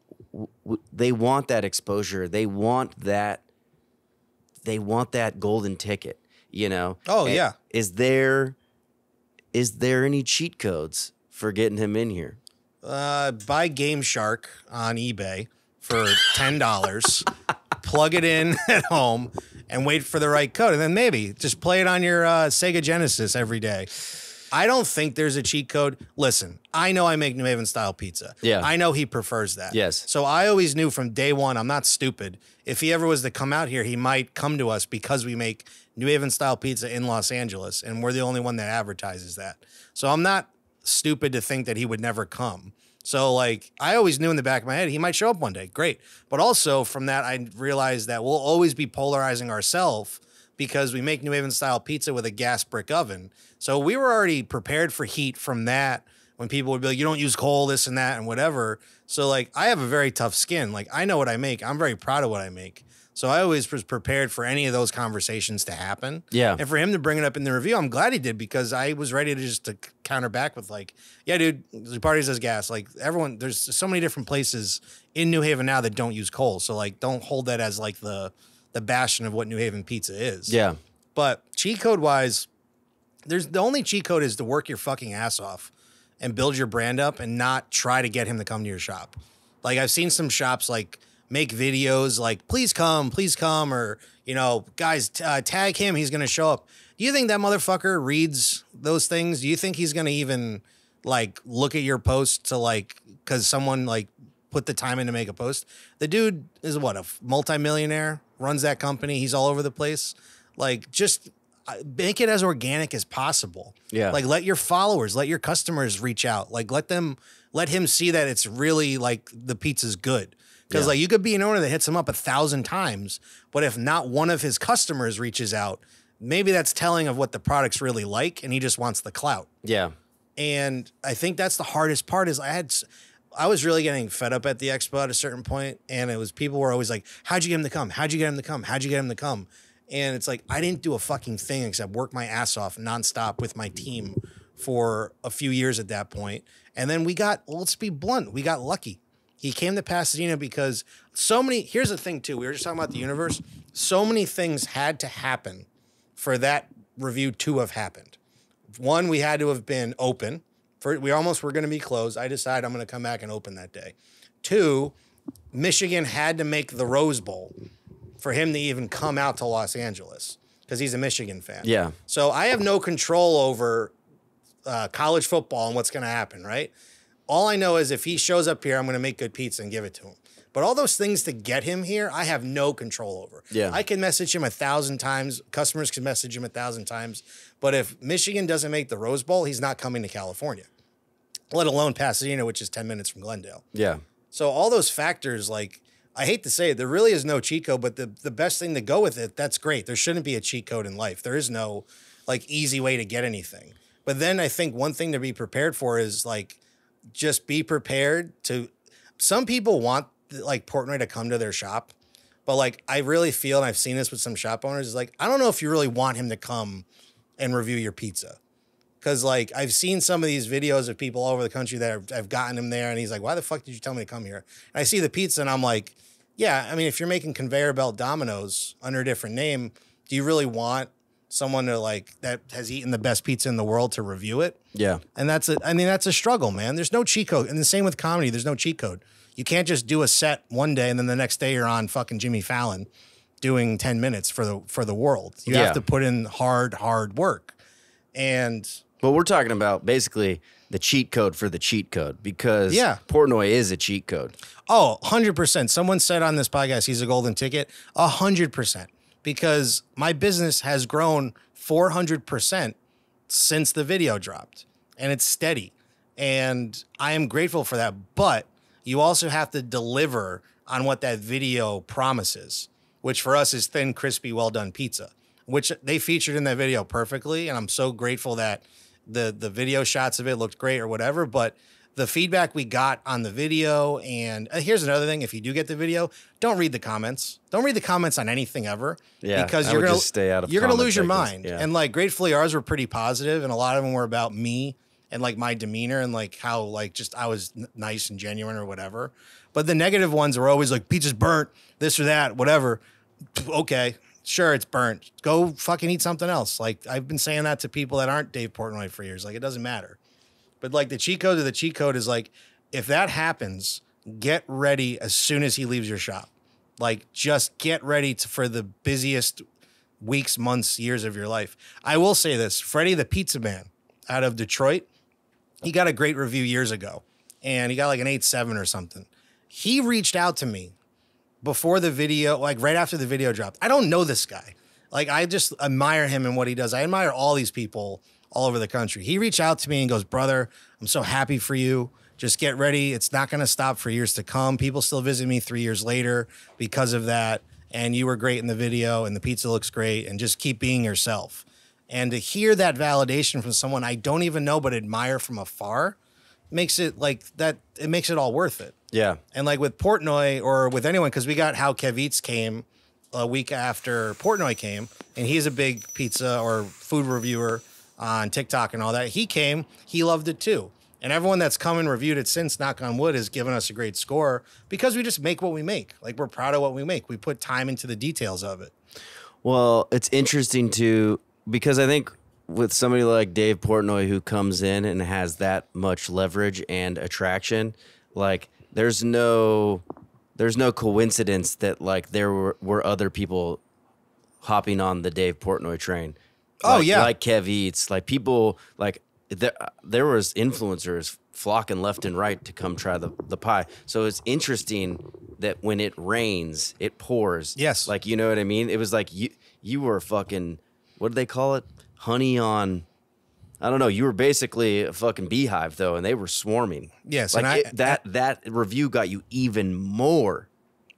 w- they want that exposure. They want that. They want that golden ticket. You know. Oh, And yeah. Is there, is there any cheat codes for getting him in here? Uh, buy GameShark on eBay for ten dollars. <laughs> plug it in <laughs> at home and wait for the right code, and then maybe just play it on your uh, Sega Genesis every day. I don't think there's a cheat code. Listen, I know I make New Haven style pizza. Yeah. I know he prefers that. Yes. So I always knew from day one, I'm not stupid. If he ever was to come out here, he might come to us because we make New Haven style pizza in Los Angeles, and we're the only one that advertises that. So I'm not stupid to think that he would never come. So like I always knew in the back of my head he might show up one day. Great. But also from that I realized that we'll always be polarizing ourselves because we make New Haven style pizza with a gas brick oven. So we were already prepared for heat from that when people would be like, you don't use coal, this and that, and whatever. So like I have a very tough skin. Like I know what I make. I'm very proud of what I make. So I always was prepared for any of those conversations to happen. Yeah. And for him to bring it up in the review, I'm glad he did because I was ready to just to counter back with like, yeah, dude, the party says gas. Like everyone, there's so many different places in New Haven now that don't use coal. So like, don't hold that as like the the bastion of what New Haven pizza is. Yeah. But cheat code wise, there's the only cheat code is to work your fucking ass off and build your brand up and not try to get him to come to your shop. Like I've seen some shops like make videos like please come, please come or you know, guys uh, tag him, he's going to show up. Do you think that motherfucker reads those things? Do you think he's going to even like look at your post to like cuz someone like put the time in to make a post? The dude is what a multimillionaire, runs that company, he's all over the place. Like just uh, make it as organic as possible. Yeah. Like let your followers, let your customers reach out. Like let them let him see that it's really like the pizza's good. Because Yeah. like you could be an owner that hits him up a thousand times, but if not one of his customers reaches out, maybe that's telling of what the product's really like, and he just wants the clout. Yeah. And I think that's the hardest part is I had I was really getting fed up at the expo at a certain point, and it was people were always like, "How'd you get him to come? How'd you get him to come? How'd you get him to come?" And it's like I didn't do a fucking thing except work my ass off nonstop with my team for a few years at that point. And then we got let's be blunt, we got lucky. He came to Pasadena because so many. Here's the thing too. We were just talking about the universe. So many things had to happen for that review to have happened. One, we had to have been open. For we almost were going to be closed. I decided I'm going to come back and open that day. Two, Michigan had to make the Rose Bowl for him to even come out to Los Angeles because he's a Michigan fan. Yeah. So I have no control over uh, college football and what's going to happen, right? All I know is if he shows up here, I'm going to make good pizza and give it to him. But all those things to get him here, I have no control over. Yeah. I can message him a thousand times. Customers can message him a thousand times. But if Michigan doesn't make the Rose Bowl, he's not coming to California, let alone Pasadena, which is 10 minutes from Glendale. Yeah. So all those factors, like I hate to say it, there really is no cheat code, but the the best thing to go with it, that's great. There shouldn't be a cheat code in life. There is no like easy way to get anything. But then I think one thing to be prepared for is like just be prepared to some people want like Portnoy to come to their shop, but like I really feel and I've seen this with some shop owners is like I don't know if you really want him to come and review your pizza. Cause like I've seen some of these videos of people all over the country that have, have gotten him there, and he's like, "Why the fuck did you tell me to come here?" And I see the pizza, and I'm like, "Yeah, I mean, if you're making conveyor belt Domino's under a different name, do you really want someone to like that has eaten the best pizza in the world to review it?" Yeah. And that's a, I mean, that's a struggle, man. There's no cheat code. And the same with comedy, there's no cheat code. You can't just do a set one day and then the next day you're on fucking Jimmy Fallon doing 10 minutes for the for the world. You Yeah. have to put in hard, hard work. And But we're talking about basically the cheat code for the cheat code because Yeah. Portnoy is a cheat code. Oh, 100%. Someone said on this podcast he's a golden ticket. 100%. Because my business has grown 400% since the video dropped and it's steady. And I am grateful for that. But you also have to deliver on what that video promises, which for us is thin, crispy, well done pizza, which they featured in that video perfectly. And I'm so grateful that the the video shots of it looked great or whatever. But the feedback we got on the video, and uh, here's another thing: if you do get the video, don't read the comments. Don't read the comments on anything ever. Yeah, because I you're gonna stay out of you're gonna lose your mind. yeah. And like gratefully, ours were pretty positive, and a lot of them were about me and like my demeanor and like how like just I was n- nice and genuine or whatever. But the negative ones were always like pizza's burnt, this or that, whatever. Okay, sure, it's burnt. Go fucking eat something else. Like I've been saying that to people that aren't Dave Portnoy for years. Like it doesn't matter. But like the cheat code to the cheat code is like if that happens, get ready as soon as he leaves your shop. Like just get ready to, for the busiest weeks, months, years of your life. I will say this, Freddie the Pizza Man out of Detroit, he got a great review years ago and he got like an 8-7 or something. He reached out to me before the video, like right after the video dropped. I don't know this guy. Like I just admire him and what he does. I admire all these people all over the country. He reached out to me and goes, "Brother, I'm so happy for you. Just get ready. It's not going to stop for years to come. People still visit me 3 years later because of that. And you were great in the video and the pizza looks great and just keep being yourself." And to hear that validation from someone I don't even know but admire from afar makes it like that it makes it all worth it. Yeah. And like with Portnoy or with anyone, because we got how Kev Eats came a week after Portnoy came, and he's a big pizza or food reviewer on TikTok and all that. He came, he loved it too. And everyone that's come and reviewed it since, knock on wood, has given us a great score because we just make what we make. Like we're proud of what we make. We put time into the details of it. Well, it's interesting to because I think with somebody like Dave Portnoy who comes in and has that much leverage and attraction, like there's no there's no coincidence that like there were, were other people hopping on the Dave Portnoy train. Oh, Like- yeah. like Kev Eats, like people like there there was influencers flocking left and right to come try the the pie. So it's interesting that when it rains, it pours. Yes. Like you know what I mean? It was like you you were fucking what do they call it? Honey on I don't know. You were basically a fucking beehive though, and they were swarming. Yes, like and I- it- that that review got you even more.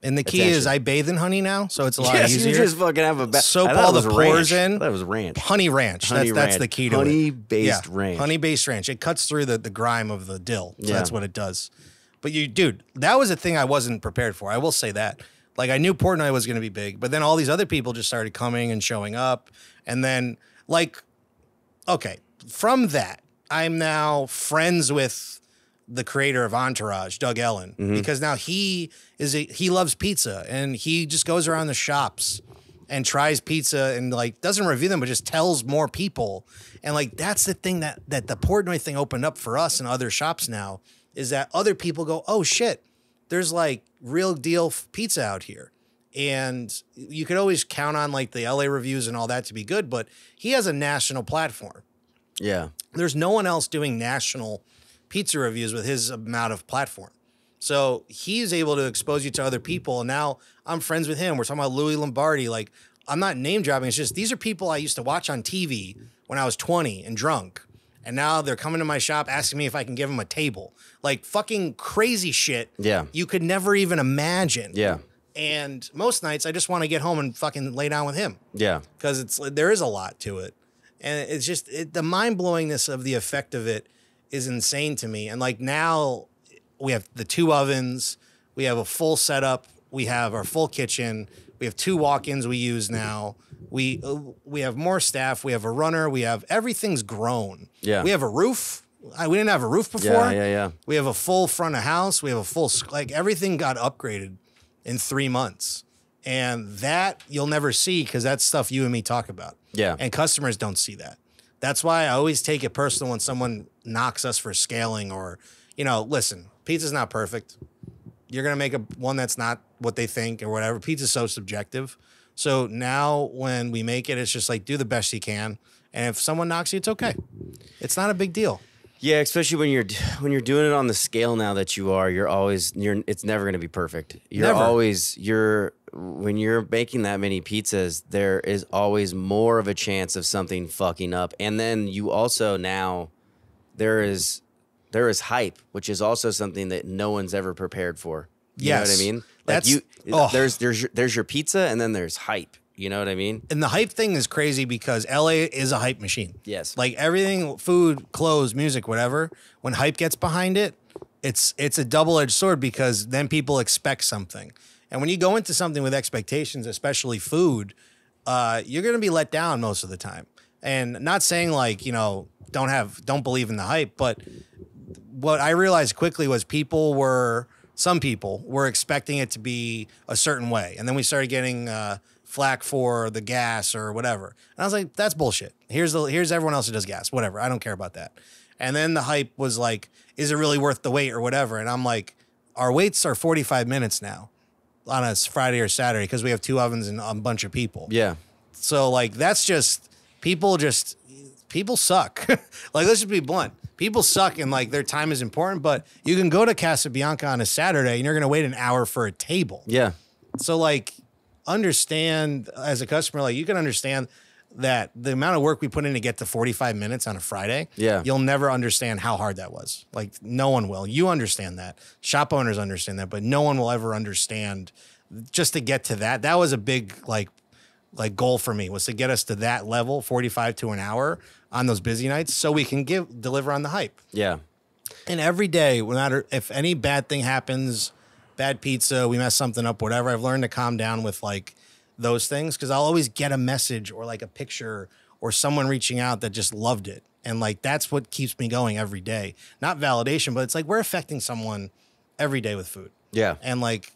And the key Attention. is I bathe in honey now, so it's a lot yes, easier. you just fucking have a ba- Soap all the pores ranch. in. That was ranch. Honey ranch. Honey that's that's the key to it. Honey-based it. ranch. Honey based ranch. It cuts through the, the grime of the dill. So Yeah. that's what it does. But you dude, that was a thing I wasn't prepared for. I will say that. Like I knew Portnoy was gonna be big, but then all these other people just started coming and showing up. And then like okay, from that, I'm now friends with the creator of Entourage, Doug Ellin, mm-hmm. because now he is a, he loves pizza and he just goes around the shops and tries pizza and like doesn't review them, but just tells more people. And like that's the thing that that the Portnoy thing opened up for us and other shops now is that other people go, oh shit, there's like real deal pizza out here. And you could always count on like the LA reviews and all that to be good, but he has a national platform Yeah. there's no one else doing national pizza reviews with his amount of platform. So he's able to expose you to other people. And now I'm friends with him. We're talking about Louis Lombardi. Like, I'm not name dropping. It's just these are people I used to watch on TV when I was 20 and drunk. And now they're coming to my shop asking me if I can give them a table. Like fucking crazy shit. Yeah. You could never even imagine. Yeah. And most nights I just want to get home and fucking lay down with him Yeah. because it's there is a lot to it, and it's just it, the mind blowingness of the effect of it is insane to me. And like now, we have the two ovens, we have a full setup, we have our full kitchen, we have two walk-ins we use now. We we have more staff. We have a runner. We have everything's grown. Yeah. We have a roof. I, we didn't have a roof before. Yeah, yeah, yeah. We have a full front of house. We have a full like everything got upgraded in three months, and that you'll never see because that's stuff you and me talk about. Yeah. and customers don't see that. That's why I always take it personal when someone knocks us for scaling or, you know, listen, pizza's not perfect. You're gonna make a one that's not what they think or whatever. Pizza's so subjective. So now when we make it, it's just like do the best you can. And if someone knocks you, it's okay. It's not a big deal. Yeah, especially when you're when you're doing it on the scale now that you are, you're always you're it's never going to be perfect. You're Never. always you're when you're making that many pizzas, there is always more of a chance of something fucking up. And then you also now there is there is hype, which is also something that no one's ever prepared for. You know what I mean? Like That's- you oh. there's there's your, there's your pizza and then there's hype. You know what I mean? And the hype thing is crazy because LA is a hype machine. Yes. Like everything, food, clothes, music, whatever, when hype gets behind it, it's it's a double-edged sword because then people expect something. And when you go into something with expectations, especially food, uh, you're gonna be let down most of the time. And not saying like, you know, don't have don't believe in the hype, but what I realized quickly was people were some people were expecting it to be a certain way, and then we started getting uh, flack for the gas or whatever. And I was like, that's bullshit. Here's the here's everyone else who does gas, whatever. I don't care about that. And then the hype was like, is it really worth the wait or whatever? And I'm like, our waits are 45 minutes now on a Friday or Saturday because we have two ovens and a bunch of people. Yeah. So like that's just people just people suck. <laughs> like let's just be blunt. People suck and like their time is important, but you can go to Casa Bianca on a Saturday and you're gonna wait an hour for a table. Yeah. So like understand as a customer, like you can understand that the amount of work we put in to get to 45 minutes on a Friday, Yeah. you'll never understand how hard that was. Like no one will. You understand that. Shop owners understand that, but no one will ever understand just to get to that. That was a big like like goal for me was to get us to that level, 45 to an hour on those busy nights so we can give deliver on the hype. Yeah. And every day, no matter if any bad thing happens, bad pizza, we mess something up, whatever, I've learned to calm down with like those things because I'll always get a message or like a picture or someone reaching out that just loved it. And like that's what keeps me going every day. Not validation, but it's like we're affecting someone every day with food. Yeah. And like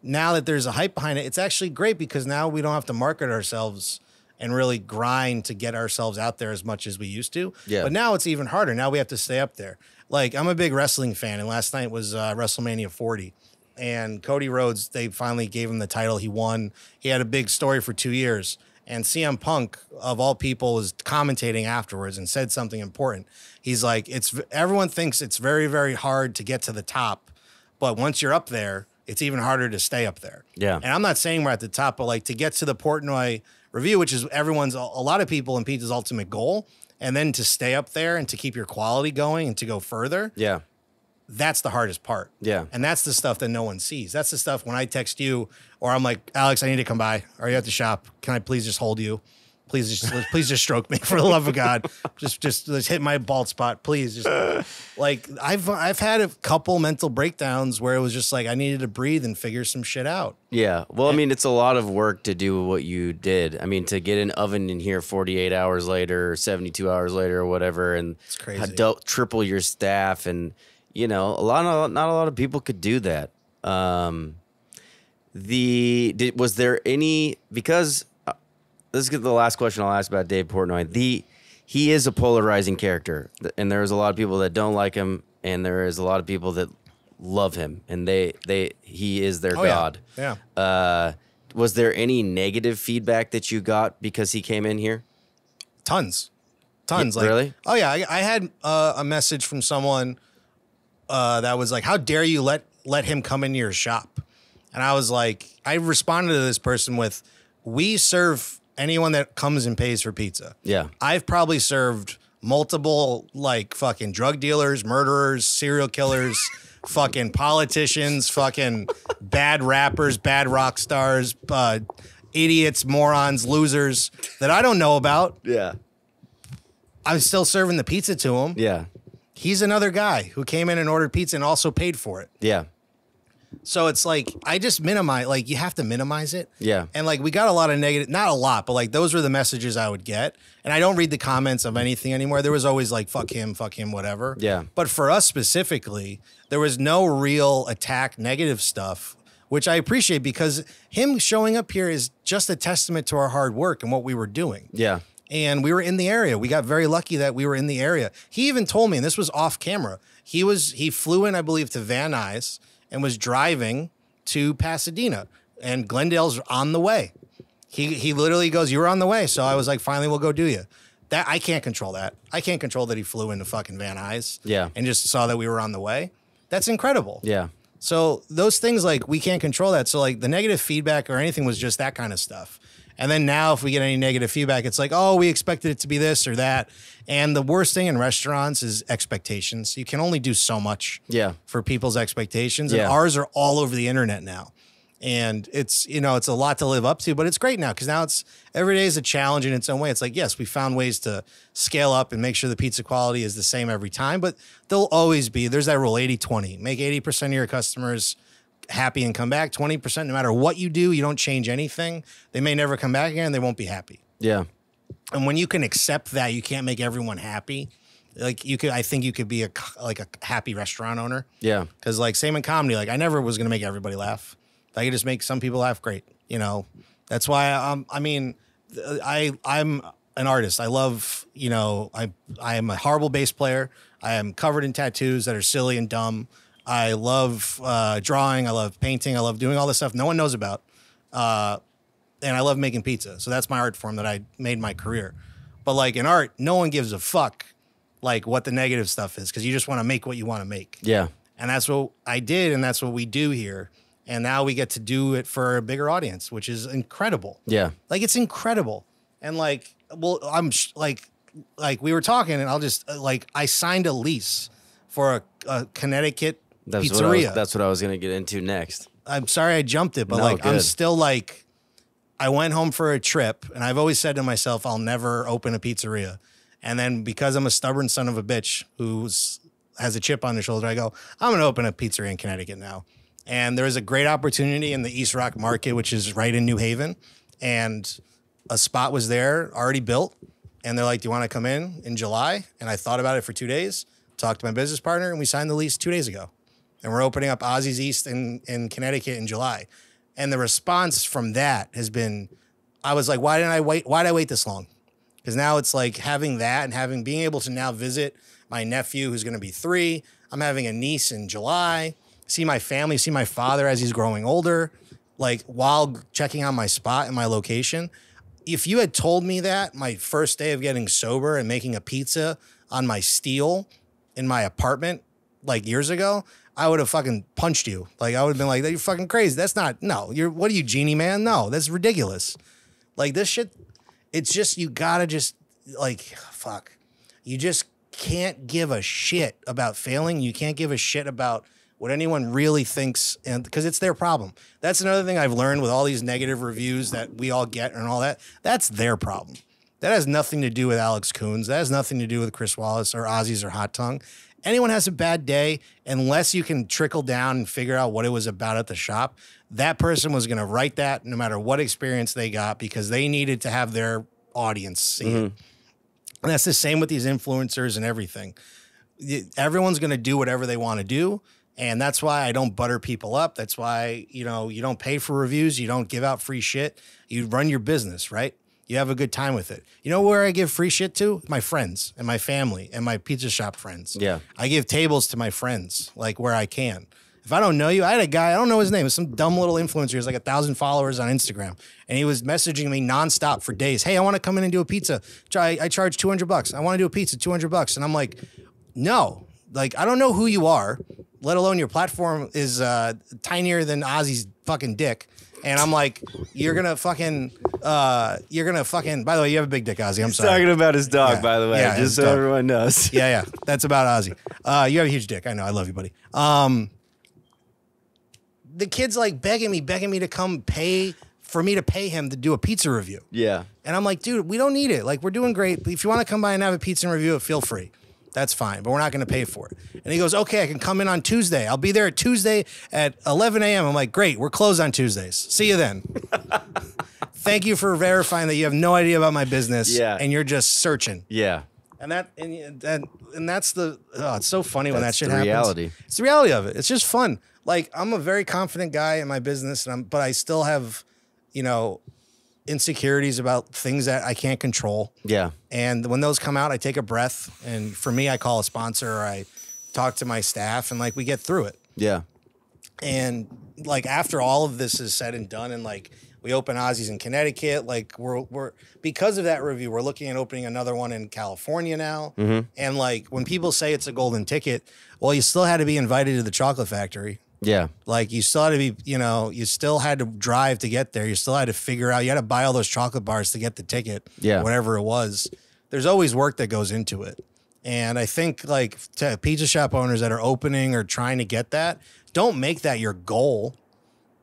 now that there's a hype behind it, it's actually great because now we don't have to market ourselves and really grind to get ourselves out there as much as we used to. Yeah. But now it's even harder. Now we have to stay up there. Like I'm a big wrestling fan, and last night was uh, WrestleMania 40, and Cody Rhodes. They finally gave him the title. He won. He had a big story for two years. And CM Punk, of all people, was commentating afterwards and said something important. He's like, "It's everyone thinks it's very, very hard to get to the top, but once you're up there, it's even harder to stay up there." Yeah. And I'm not saying we're at the top, but like to get to the Portnoy review, which is everyone's a lot of people in pizza's ultimate goal, and then to stay up there and to keep your quality going and to go further, Yeah. That's the hardest part. Yeah. And that's the stuff that no one sees. That's the stuff when I text you or I'm like, Alex, I need to come by. Are you at the shop? Can I please just hold you? Please just please just stroke me <laughs> for the love of God. Just just just hit my bald spot. Please just <laughs> like I've I've had a couple mental breakdowns where it was just like I needed to breathe and figure some shit out. Yeah. Well, I mean, it's a lot of work to do what you did. I mean, to get an oven in here 48 hours later, or 72 hours later, or whatever, and it's crazy. triple your staff, and you know, a lot of not a lot of people could do that. Um, the did, was there any because uh, this is the last question I'll ask about Dave Portnoy. The he is a polarizing character, and there's a lot of people that don't like him, and there is a lot of people that love him, and they they he is their Oh, yeah. god. Yeah. Uh, was there any negative feedback that you got because he came in here? tons tons Yeah, like really? oh yeah i, I had uh, a message from someone uh, that was like how dare you let let him come into your shop and i was like i responded to this person with we serve anyone that comes and pays for pizza Yeah. i've probably served multiple like fucking drug dealers murderers serial killers <laughs> fucking politicians fucking bad rappers bad rock stars uh, idiots morons losers that i don't know about Yeah. I'm still serving the pizza to them. Yeah. He's another guy who came in and ordered pizza and also paid for it. Yeah. So it's like I just minimize. Like you have to minimize it. Yeah. And like we got a lot of negative, not a lot, but like those were the messages I would get. And I don't read the comments of anything anymore. There was always like fuck him, fuck him, whatever. Yeah. But for us specifically, there was no real attack, negative stuff, which I appreciate because him showing up here is just a testament to our hard work and what we were doing Yeah. And we were in the area. We got very lucky that we were in the area. He even told me, and this was off camera. He was he flew in, I believe, to Van Nuys and was driving to Pasadena, and Glendale's on the way. He he literally goes, "You were on the way," so I was like, "Finally, we'll go do you." That I can't control that. I can't control that he flew into fucking Van Nuys. Yeah. and just saw that we were on the way. That's incredible. Yeah. So those things like we can't control that. So like the negative feedback or anything was just that kind of stuff. And then now if we get any negative feedback, it's like, oh, we expected it to be this or that. And the worst thing in restaurants is expectations. You can only do so much Yeah. for people's expectations. Yeah. And ours are all over the internet now. And it's, you know, it's a lot to live up to, but it's great now because now it's every day is a challenge in its own way. It's like, yes, we found ways to scale up and make sure the pizza quality is the same every time, but there'll always be, there's that rule 80 20. Make 80% of your customers happy and come back. 20%, no matter what you do, you don't change anything. They may never come back again. They won't be happy. Yeah. And when you can accept that you can't make everyone happy, like you could, I think you could be a, like a happy restaurant owner. Yeah. Cause like same in comedy, like I never was gonna make everybody laugh. I could just make some people laugh, great. You know, that's why um, I mean, I I'm an artist. I love you know I I am a horrible bass player. I am covered in tattoos that are silly and dumb. I love uh, drawing. I love painting. I love doing all this stuff no one knows about. Uh, and I love making pizza. So that's my art form that I made my career. But like in art, no one gives a fuck like what the negative stuff is because you just want to make what you want to make. Yeah. And that's what I did, and that's what we do here. And now we get to do it for a bigger audience, which is incredible. Yeah. Like it's incredible. And like, well, I'm sh- like, like we were talking, and I'll just uh, like I signed a lease for a, a Connecticut That's what I was, pizzeria. that's what I was gonna get into next. I'm sorry I jumped it, but No, like I'm still like I went home for a trip and I've always said to myself I'll never open a pizzeria. And then because I'm a stubborn son of a bitch who's has a chip on his shoulder, I go, I'm gonna open a pizzeria in Connecticut now. And there is a great opportunity in the East Rock market, which is right in New Haven. And a spot was there already built. And they're like, Do you want to come in in July? And I thought about it for two days, talked to my business partner, and we signed the lease two days ago and we're opening up Ozzy's East in, in Connecticut in July. And the response from that has been, I was like, why didn't I wait? Why did I wait this long? Because now it's like having that and having being able to now visit my nephew who's going to be three. I'm having a niece in July. See my family, see my father as he's growing older. Like while checking out my spot and my location. If you had told me that my first day of getting sober and making a pizza on my steel in my apartment like years ago, I would have fucking punched you. Like I would have been like, "You're fucking crazy." That's not no. You're what are you, genie man? No, that's ridiculous. Like this shit. It's just you gotta just like fuck. You just can't give a shit about failing. You can't give a shit about what anyone really thinks, and because it's their problem. That's another thing I've learned with all these negative reviews that we all get and all that. That's their problem. That has nothing to do with Alex Koons. That has nothing to do with Chris Wallace or Ozzy's or Hot Tongue. Anyone has a bad day, unless you can trickle down and figure out what it was about at the shop, that person was going to write that no matter what experience they got because they needed to have their audience see it. Mm-hmm. And that's the same with these influencers and everything. Everyone's going to do whatever they want to do. And that's why I don't butter people up. That's why, you know, you don't pay for reviews. You don't give out free shit. You run your business, right? You have a good time with it. You know where I give free shit to? My friends and my family and my pizza shop friends. Yeah. I give tables to my friends, like where I can. If I don't know you, I had a guy, I don't know his name, some dumb little influencer. He has like a thousand followers on Instagram. And he was messaging me nonstop for days. Hey, I want to come in and do a pizza. I, I charge 200 bucks. I want to do a pizza, 200 bucks. And I'm like, no, like, I don't know who you are, let alone your platform is uh, tinier than Ozzy's fucking dick. And I'm like, you're gonna fucking, uh, you're gonna fucking. By the way, you have a big dick, Ozzy. I'm sorry. Talking about his dog, Yeah. by the way, Yeah, just so dog. everyone knows. <laughs> Yeah, yeah. That's about Ozzy. Uh, you have a huge dick. I know. I love you, buddy. Um, the kid's like begging me, begging me to come pay for me to pay him to do a pizza review. Yeah. And I'm like, dude, we don't need it. Like, we're doing great. If you want to come by and have a pizza and review it, feel free. That's fine, but we're not going to pay for it. And he goes, okay, I can come in on Tuesday. I'll be there at Tuesday at 11 a.m. I'm like, great, we're closed on Tuesdays. See you then. <laughs> Thank you for verifying that you have no idea about my business. Yeah. And you're just searching. Yeah. And that and and, and that's the oh, it's so funny when that shit the happens. reality. It's the reality of it. It's just fun. Like I'm a very confident guy in my business, and I'm but I still have, you know, insecurities about things that I can't control. Yeah. And when those come out, I take a breath. And for me, I call a sponsor or I talk to my staff, and like we get through it. Yeah. And like after all of this is said and done, and like we open Ozzy's in Connecticut, like we're we're because of that review, we're looking at opening another one in California now. Mm-hmm. And like when people say it's a golden ticket, well, you still had to be invited to the chocolate factory. Yeah. Like you still had to be, you know, you still had to drive to get there. You still had to figure out. You had to buy all those chocolate bars to get the ticket. Yeah. whatever it was. There's always work that goes into it, and I think like to pizza shop owners that are opening or trying to get that, don't make that your goal.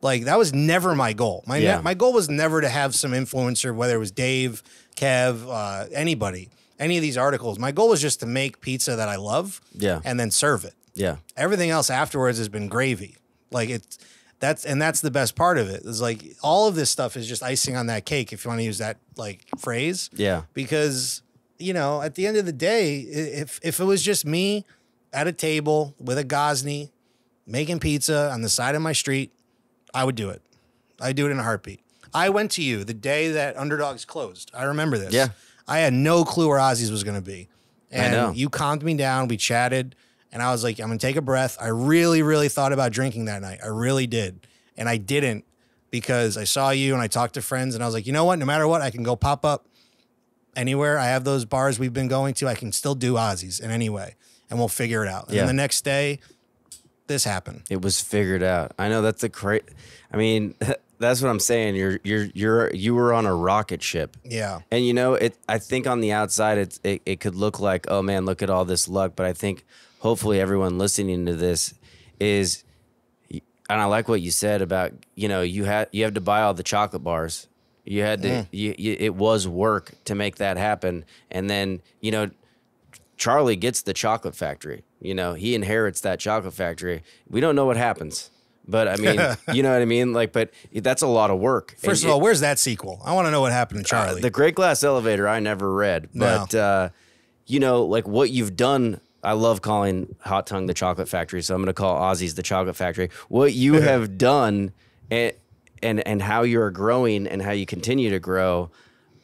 Like that was never my goal. My Yeah. my goal was never to have some influencer, whether it was Dave, Kev, uh, anybody, any of these articles. My goal was just to make pizza that I love. Yeah. and then serve it Yeah. everything else afterwards has been gravy. Like it's that's and that's the best part of it. it. Is like all of this stuff is just icing on that cake, if you want to use that like phrase. Yeah. Because you know, at the end of the day, if if it was just me at a table with a Gozney making pizza on the side of my street, I would do it. I'd do it in a heartbeat. I went to you the day that Underdogs closed. I remember this. Yeah. I had no clue where Ozzy's was going to be. And you calmed me down. We chatted. And I was like, I'm going to take a breath. I really, really thought about drinking that night. I really did. And I didn't because I saw you and I talked to friends. And I was like, you know what? No matter what, I can go pop up anywhere. I have those bars we've been going to. I can still do Ozzy's in any way. And we'll figure it out. And Yeah. the next day, this happened. It was figured out. I know that's a great. I mean, <laughs> that's what I'm saying. You're you're you're you were on a rocket ship. Yeah. And you know, it. I think on the outside, it's it, it could look like, oh man, look at all this luck. But I think hopefully everyone listening to this is, and I like what you said about you know you had you have to buy all the chocolate bars. You had to. You, you, it was work to make that happen, and then you know, Charlie gets the chocolate factory. You know, he inherits that chocolate factory. We don't know what happens. But I mean, <laughs> you know what I mean? Like, but that's a lot of work. First And of all, it- where's that sequel? I want to know what happened to Charlie. uh, the Great Glass Elevator, I never read, No. but uh, you know, like what you've done. I love calling Hot Tongue the Chocolate Factory, so I'm going to call Ozzy's the Chocolate Factory. What you <laughs> have done, and and and how you're growing and how you continue to grow.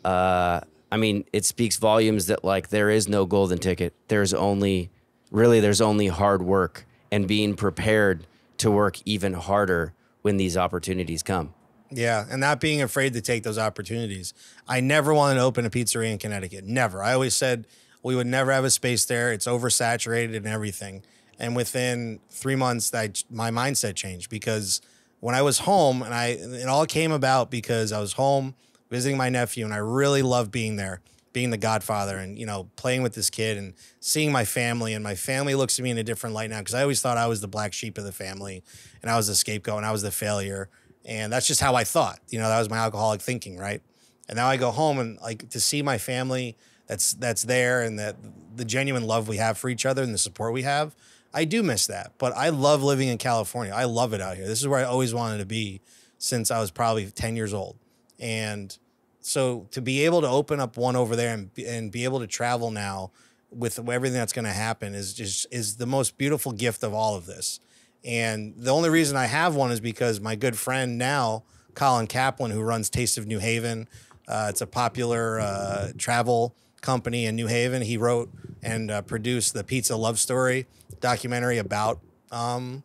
Uh, I mean, it speaks volumes that like there is no golden ticket. There's only, really, there's only hard work and being prepared to work even harder when these opportunities come. Yeah, and not being afraid to take those opportunities. I never wanted to open a pizzeria in Connecticut. Never. I always said we would never have a space there. It's oversaturated and everything. And within three months, that my mindset changed because when I was home, and I it all came about because I was home visiting my nephew, and I really loved being there, being the godfather, and you know playing with this kid and seeing my family. And my family looks at me in a different light now because I always thought I was the black sheep of the family, and I was the scapegoat, and I was the failure. And that's just how I thought. You know, that was my alcoholic thinking, right? And now I go home and like to see my family that's that's there and that the genuine love we have for each other and the support we have. I do miss that. But I love living in California. I love it out here. This is where I always wanted to be since I was probably 10 years old. And so to be able to open up one over there and and be able to travel now with everything that's going to happen is just is the most beautiful gift of all of this. And the only reason I have one is because my good friend now, Colin Caplan, who runs Taste of New Haven, uh, it's a popular uh, travel company in New Haven. He wrote and uh, produced the Pizza Love Story documentary about um,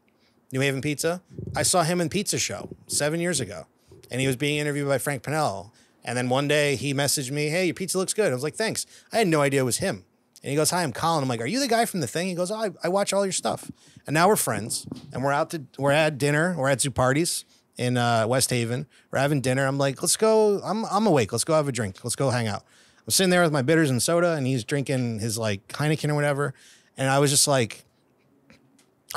New Haven Pizza. I saw him in Pizza Show seven years ago, and he was being interviewed by Frank Pinello. And then one day he messaged me, "Hey, your pizza looks good." I was like, "Thanks." I had no idea it was him. And he goes, "Hi, I'm Colin." I'm like, "Are you the guy from the thing?" He goes, oh, I, "I watch all your stuff." And now we're friends, and we're out to we're at dinner. We're at Zuppardi's in uh, West Haven. We're having dinner. I'm like, "Let's go." I'm I'm awake. Let's go have a drink. Let's go hang out. I'm sitting there with my bitters and soda, and he's drinking his like Heineken or whatever. And I was just like,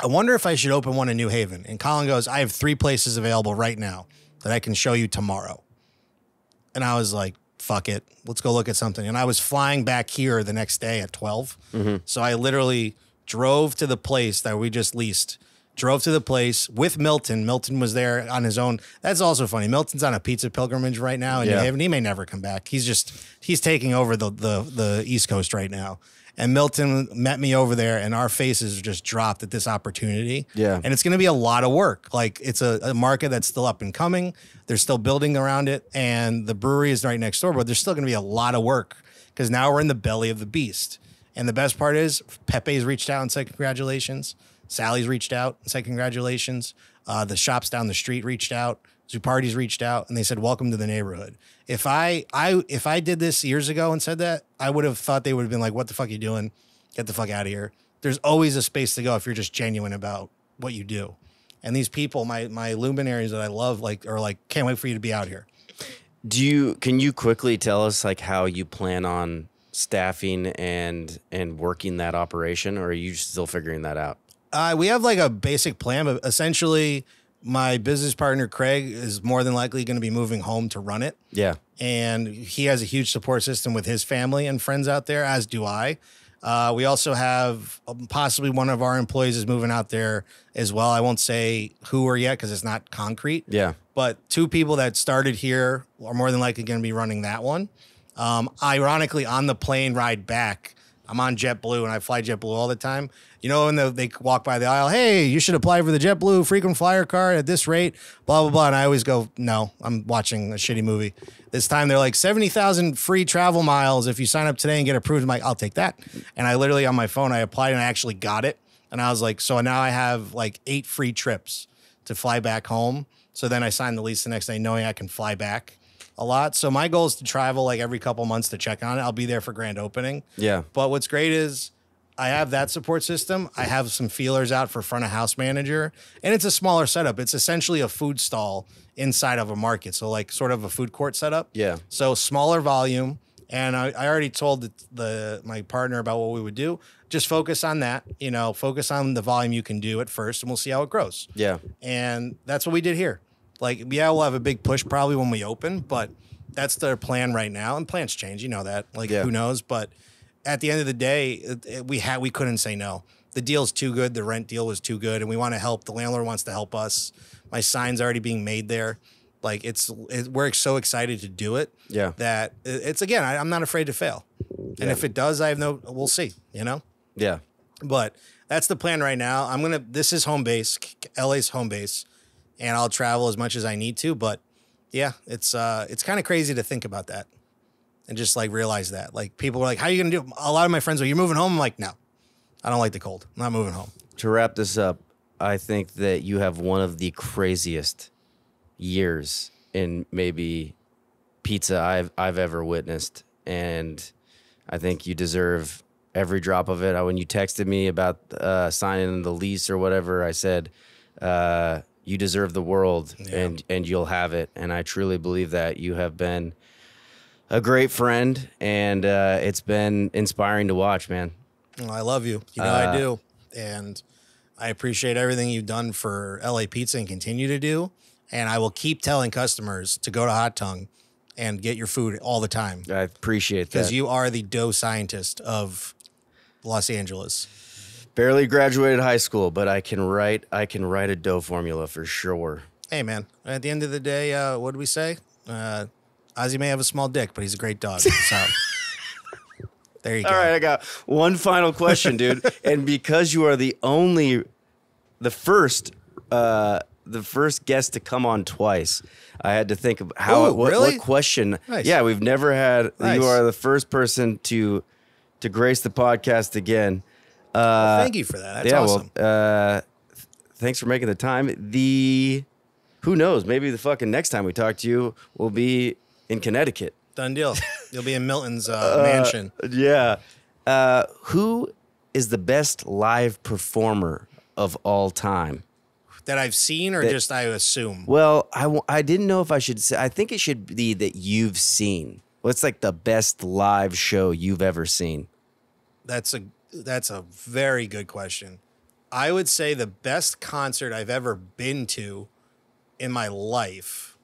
I wonder if I should open one in New Haven. And Colin goes, I have three places available right now that I can show you tomorrow. And I was like, fuck it, let's go look at something. And I was flying back here the next day at 12. Mm-hmm. So I literally drove to the place that we just leased. Drove to the place with Milton. Milton was there on his own. That's also funny. Milton's on a pizza pilgrimage right now, and Yeah. He may never come back. He's just he's taking over the the the East Coast right now. And Milton met me over there, and our faces are just dropped at this opportunity. Yeah. And it's going to be a lot of work. Like it's a, a market that's still up and coming. They're still building around it, and the brewery is right next door. But there's still going to be a lot of work because now we're in the belly of the beast. And the best part is Pepe's reached out and said congratulations. Sally's reached out and said congratulations. Uh, the shops down the street reached out. Zuppardi's reached out and they said welcome to the neighborhood. If I I if I did this years ago and said that, I would have thought they would have been like, "What the fuck are you doing? Get the fuck out of here." There's always a space to go if you're just genuine about what you do. And these people, my my luminaries that I love, like are like, can't wait for you to be out here. Do you can you quickly tell us like how you plan on staffing and and working that operation, or are you still figuring that out? Uh, we have like a basic plan, but essentially, my business partner Craig is more than likely going to be moving home to run it, Yeah. and he has a huge support system with his family and friends out there, as do I. Uh, we also have um, possibly one of our employees is moving out there as well. I won't say who or yet because it's not concrete. Yeah. but two people that started here are more than likely going to be running that one. Um, ironically, on the plane ride back, I'm on JetBlue and I fly JetBlue all the time. You know, when the, they walk by the aisle, hey, you should apply for the JetBlue frequent flyer card at this rate, blah, blah, blah. And I always go, no, I'm watching a shitty movie. This time they're like 70,000 free travel miles if you sign up today and get approved. I'm like, I'll take that. And I literally on my phone, I applied and I actually got it. And I was like, so now I have like eight free trips to fly back home. So then I signed the lease the next day, knowing I can fly back a lot. So my goal is to travel like every couple months to check on it. I'll be there for grand opening. Yeah. But what's great is I have that support system. I have some feelers out for front of house manager, and it's a smaller setup. It's essentially a food stall inside of a market, so like sort of a food court setup. Yeah. So smaller volume, and I, I already told the, the my partner about what we would do. Just focus on that. You know, focus on the volume you can do at first, and we'll see how it grows. Yeah. And that's what we did here. Like, yeah, we'll have a big push probably when we open, but that's their plan right now. And plans change, you know that. Like, Yeah. who knows? But at the end of the day, it, it- we had we couldn't say no. The deal's too good. The rent deal was too good, and we want to help. The landlord wants to help us. My sign's already being made there. Like it's, it, we're so excited to do it. Yeah. That it's again, I, I'm not afraid to fail. And if it does, I have no. We'll see. You know. Yeah. But that's the plan right now. I'm gonna. This is home base. LA's home base, and I'll travel as much as I need to. But yeah, it's uh, it's kind of crazy to think about that, and just like realize that. Like people were like, "How are you gonna do?" it?" A lot of my friends are, "You're moving home." I'm like, "No, I don't like the cold. I'm not moving home." To wrap this up, I think that you have one of the craziest years in maybe pizza I've I've ever witnessed, and I think you deserve every drop of it. Uh, When you texted me about uh, signing the lease or whatever, I said uh, you deserve the world, and and you'll have it. And I truly believe that you have been a great friend, and uh, it's been inspiring to watch, man. Well, I love you. You know I do, and I appreciate everything you've done for LA Pizza and continue to do. And I will keep telling customers to go to Hot Tongue and get your food all the time. I appreciate that. because you are the dough scientist of Los Angeles. Barely graduated high school, but I can write. I can write a dough formula for sure. Hey, man. At the end of the day, uh, what do we say? Uh, Ozzy may have a small dick, but he's a great dog. So <laughs> there you go. All right, I got one final question, dude. <laughs> and because you are the only, the first, uh, the first guest to come on twice, I had to think of how Ooh, what, really? what question. Nice. Yeah, we've never had. Nice. You are the first person to to grace the podcast again. Uh, Thank you for that. That's yeah, awesome. well, uh, th- thanks for making the time. The who knows? Maybe the fucking next time we talk to you will be in Connecticut. Done deal. <laughs> You'll be in Milton's uh, mansion. Yeah. Uh, who is the best live performer of all time? That I've seen or that- just I assume? Well, I, w- I didn't know if I should say. I think it should be that you've seen. What's like the best live show you've ever seen? That's a that's a very good question. I would say the best concert I've ever been to in my life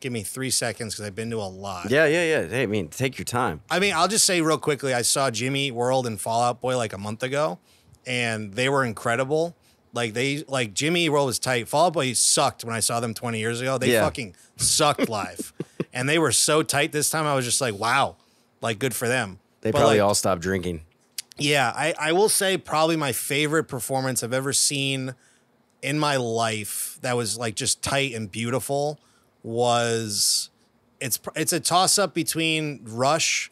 give me three seconds because I've been to a lot. Yeah, yeah, yeah. Hey, I mean, take your time. I mean, I'll just say real quickly, I saw Jimmy Eat World and Fall Out Boy like a month ago, and they were incredible. Like they like Jimmy Eat World was tight. Fall Out Boy sucked when I saw them 20 years ago. They Yeah. fucking sucked <laughs> live. and they were so tight this time. I was just like, wow. Like good for them. They But, probably like, all stopped drinking. Yeah, I, I will say probably my favorite performance I've ever seen in my life that was like just tight and beautiful was it's it's a toss up between Rush,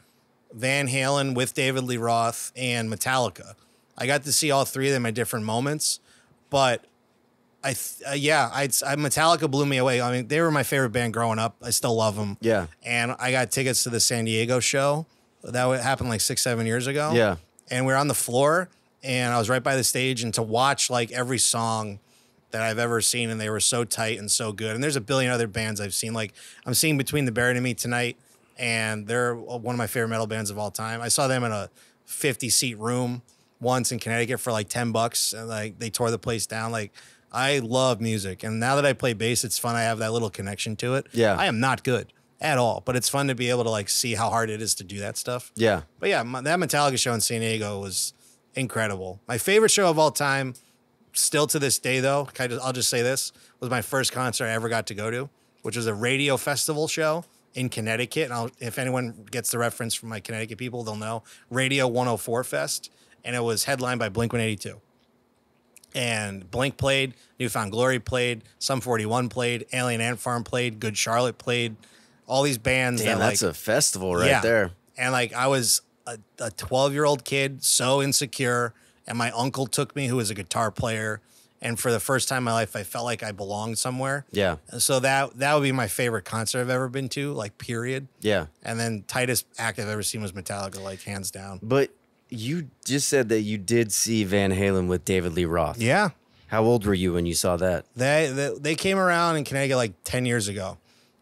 Van Halen with David Lee Roth and Metallica. I got to see all three of them at different moments, but I th- uh, yeah, I'd, I Metallica blew me away. I mean, they were my favorite band growing up. I still love them. Yeah. And I got tickets to the San Diego show. That happened like six, seven years ago. Yeah. And we were on the floor, and I was right by the stage, and to watch like every song that I've ever seen, and they were so tight and so good. And there's a billion other bands I've seen. Like I'm seeing Between the Buried and Me tonight, and they're uh, one of my favorite metal bands of all time. I saw them in a 50 seat room once in Connecticut for like 10 bucks, and like they tore the place down. Like I love music, and now that I play bass, it's fun. I have that little connection to it. Yeah. I am not good at all, but it's fun to be able to like see how hard it is to do that stuff. Yeah. But yeah, my, that Metallica show in San Diego was incredible. My favorite show of all time, still to this day though, I'll just say this was my first concert I ever got to go to, which was a radio festival show in Connecticut. And I'll, if anyone gets the reference from my Connecticut people, they'll know Radio 104 Fest, and it was headlined by Blink 182. And Blink played, New Found Glory played, Sum 41 played, Alien Ant Farm played, Good Charlotte played, all these bands Damn, that that's like a festival right there. and like I was a 12 year old kid, so insecure. And my uncle took me, who was a guitar player. And for the first time in my life, I felt like I belonged somewhere. Yeah. And so that that would be my favorite concert I've ever been to, like period. Yeah. And then tightest act I've ever seen was Metallica, like hands down. But you just said that you did see Van Halen with David Lee Roth. Yeah, How old were you when you saw that? they they, they came around in Connecticut like 10 years ago.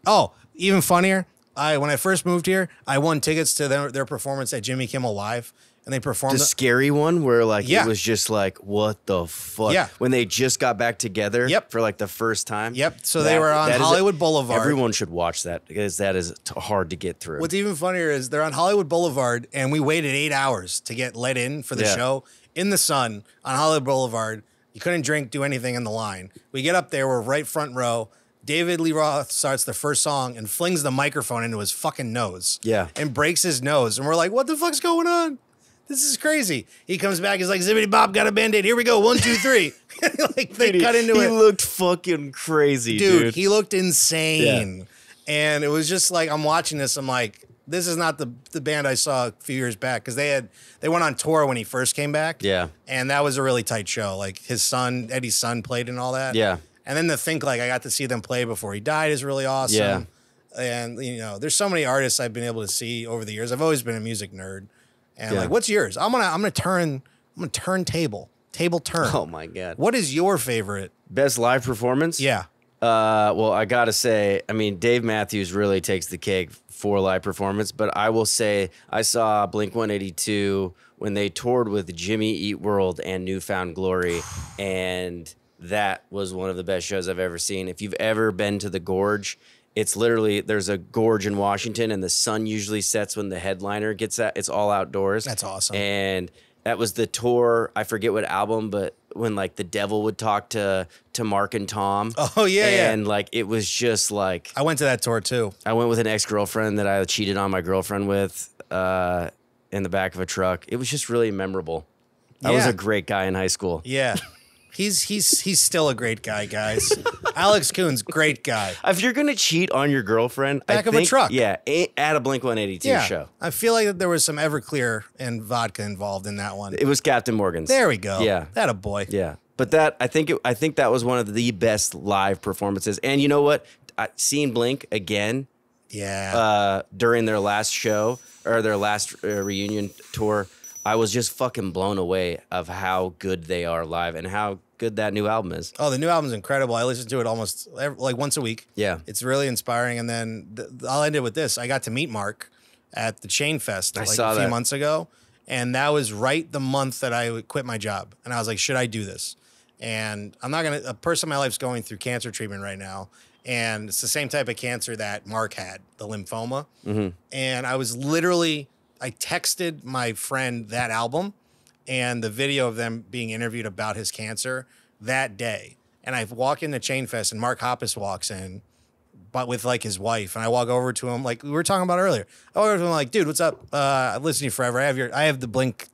Oh, even funnier. I when I first moved here, I won tickets to their, their performance at Jimmy Kimmel Live, and they performed. The scary one where like Yeah. it was just like what the fuck? Yeah. When they just got back together Yep. for like the first time. Yep. So they were on that Hollywood Boulevard. Everyone should watch that because that is hard to get through. What's even funnier is they're on Hollywood Boulevard, and we waited eight hours to get let in for the Yeah. show in the sun on Hollywood Boulevard. You couldn't drink, do anything in the line. We get up there, we're right front row. David Lee Roth starts the first song and flings the microphone into his fucking nose. Yeah. And breaks his nose. And we're like, what the fuck's going on? This is crazy. He comes back, he's like, Zibbity Bob got a band aid. Here we go. One, two, three. <laughs> like they cut into he it He looked fucking crazy, dude, dude. he looked insane. Yeah. And it was just like I'm watching this. I'm like, this is not the the band I saw a few years back because they had they went on tour when he first came back. Yeah. and that was a really tight show. Like his son, Eddie's son, played and all that. Yeah. And then to think like I got to see them play before he died is really awesome. Yeah. and you know, there's so many artists I've been able to see over the years. I've always been a music nerd, and Yeah. like, what's yours? I'm gonna I'm gonna turn I'm gonna turn table table turn. oh my god. What is your favorite? Best live performance? Yeah. Uh, well, I gotta say, I mean, Dave Matthews really takes the cake for live performance, but I will say I saw Blink 182 when they toured with Jimmy Eat World and New Found Glory, <sighs> and that was one of the best shows I've ever seen. If you've ever been to the Gorge, it's literally there's a gorge in Washington, and the sun usually sets when the headliner gets out. It's all outdoors. That's awesome. And that was the tour. I forget what album, but when like the devil would talk to to Mark and Tom. <laughs> Oh, yeah, yeah. and like it was just like I went to that tour too. I went with an ex girlfriend that I cheated on my girlfriend with uh, in the back of a truck. It was just really memorable. I was a great guy in high school. Yeah. <laughs> He's he's he's still a great guy, guys. <laughs> Alex Koons, great guy. If you're gonna cheat on your girlfriend, I Back of a think- truck. yeah, a- at a Blink 182 Yeah. show. I feel like there was some Everclear and vodka involved in that one. It was Captain Morgan's. There we go. Yeah. That a boy. Yeah, but that I think it, I think that was one of the best live performances. And you know what? I, seeing Blink again Yeah. uh, during their last show or their last uh, reunion tour, I was just fucking blown away of how good they are live and how good that new album is. oh, the new album's incredible. I listen to it almost ev like once a week. Yeah. It's really inspiring. And then th- I'll end it with this. I got to meet Mark at the Chain Fest like a few that. months ago. And that was right the month that I quit my job. And I was like, should I do this? And I'm not gonna a person in my life's going through cancer treatment right now. and it's the same type of cancer that Mark had, the lymphoma. Mm-hmm. And I was literally, I texted my friend that album and the video of them being interviewed about his cancer that day. And I walk into Chainfest and Mark Hoppus walks in, but with like his wife, and I walk over to him like we were talking about earlier. I walk over to him like, dude, what's up? Uh, I've listened to you forever. I have your, I have the Blink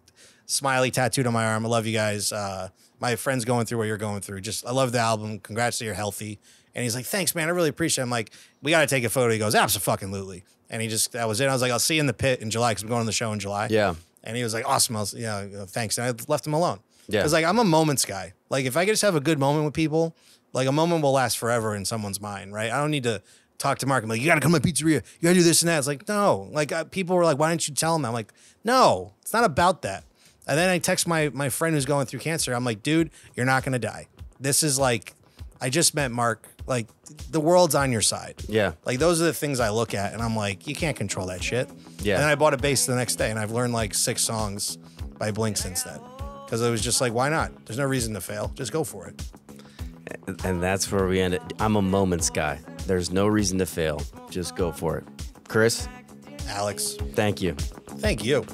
smiley tattooed on my arm. I love you guys. Uh, my friend's going through what you're going through. Just, I love the album. Congrats that you're healthy. And he's like, thanks, man. I really appreciate it. I'm like, we got to take a photo. He goes, absolutely. And he just, that was it. I was like, I'll see you in the pit in July because I'm going on the show in July. Yeah. And he was like, awesome. I was, yeah, thanks. And I left him alone. Yeah. Because like I'm a moments guy. Like if I could just have a good moment with people, like a moment will last forever in someone's mind, right? I don't need to talk to Mark. I'm like, you got to come to pizzeria. You got to do this and that. It's like, no. Like uh, people were like, why didn't you tell him? I'm like, no, it's not about that. And then I text my my friend who's going through cancer. I'm like, dude, you're not gonna die. This is like, I just met Mark. Like the world's on your side. Yeah. Like those are the things I look at, and I'm like, you can't control that shit. Yeah. And then I bought a bass the next day, and I've learned like six songs by Blink since then. Because I was just like, why not? There's no reason to fail. Just go for it. And that's where we end it. I'm a moments guy. There's no reason to fail. Just go for it. Chris, Alex, thank you. thank you.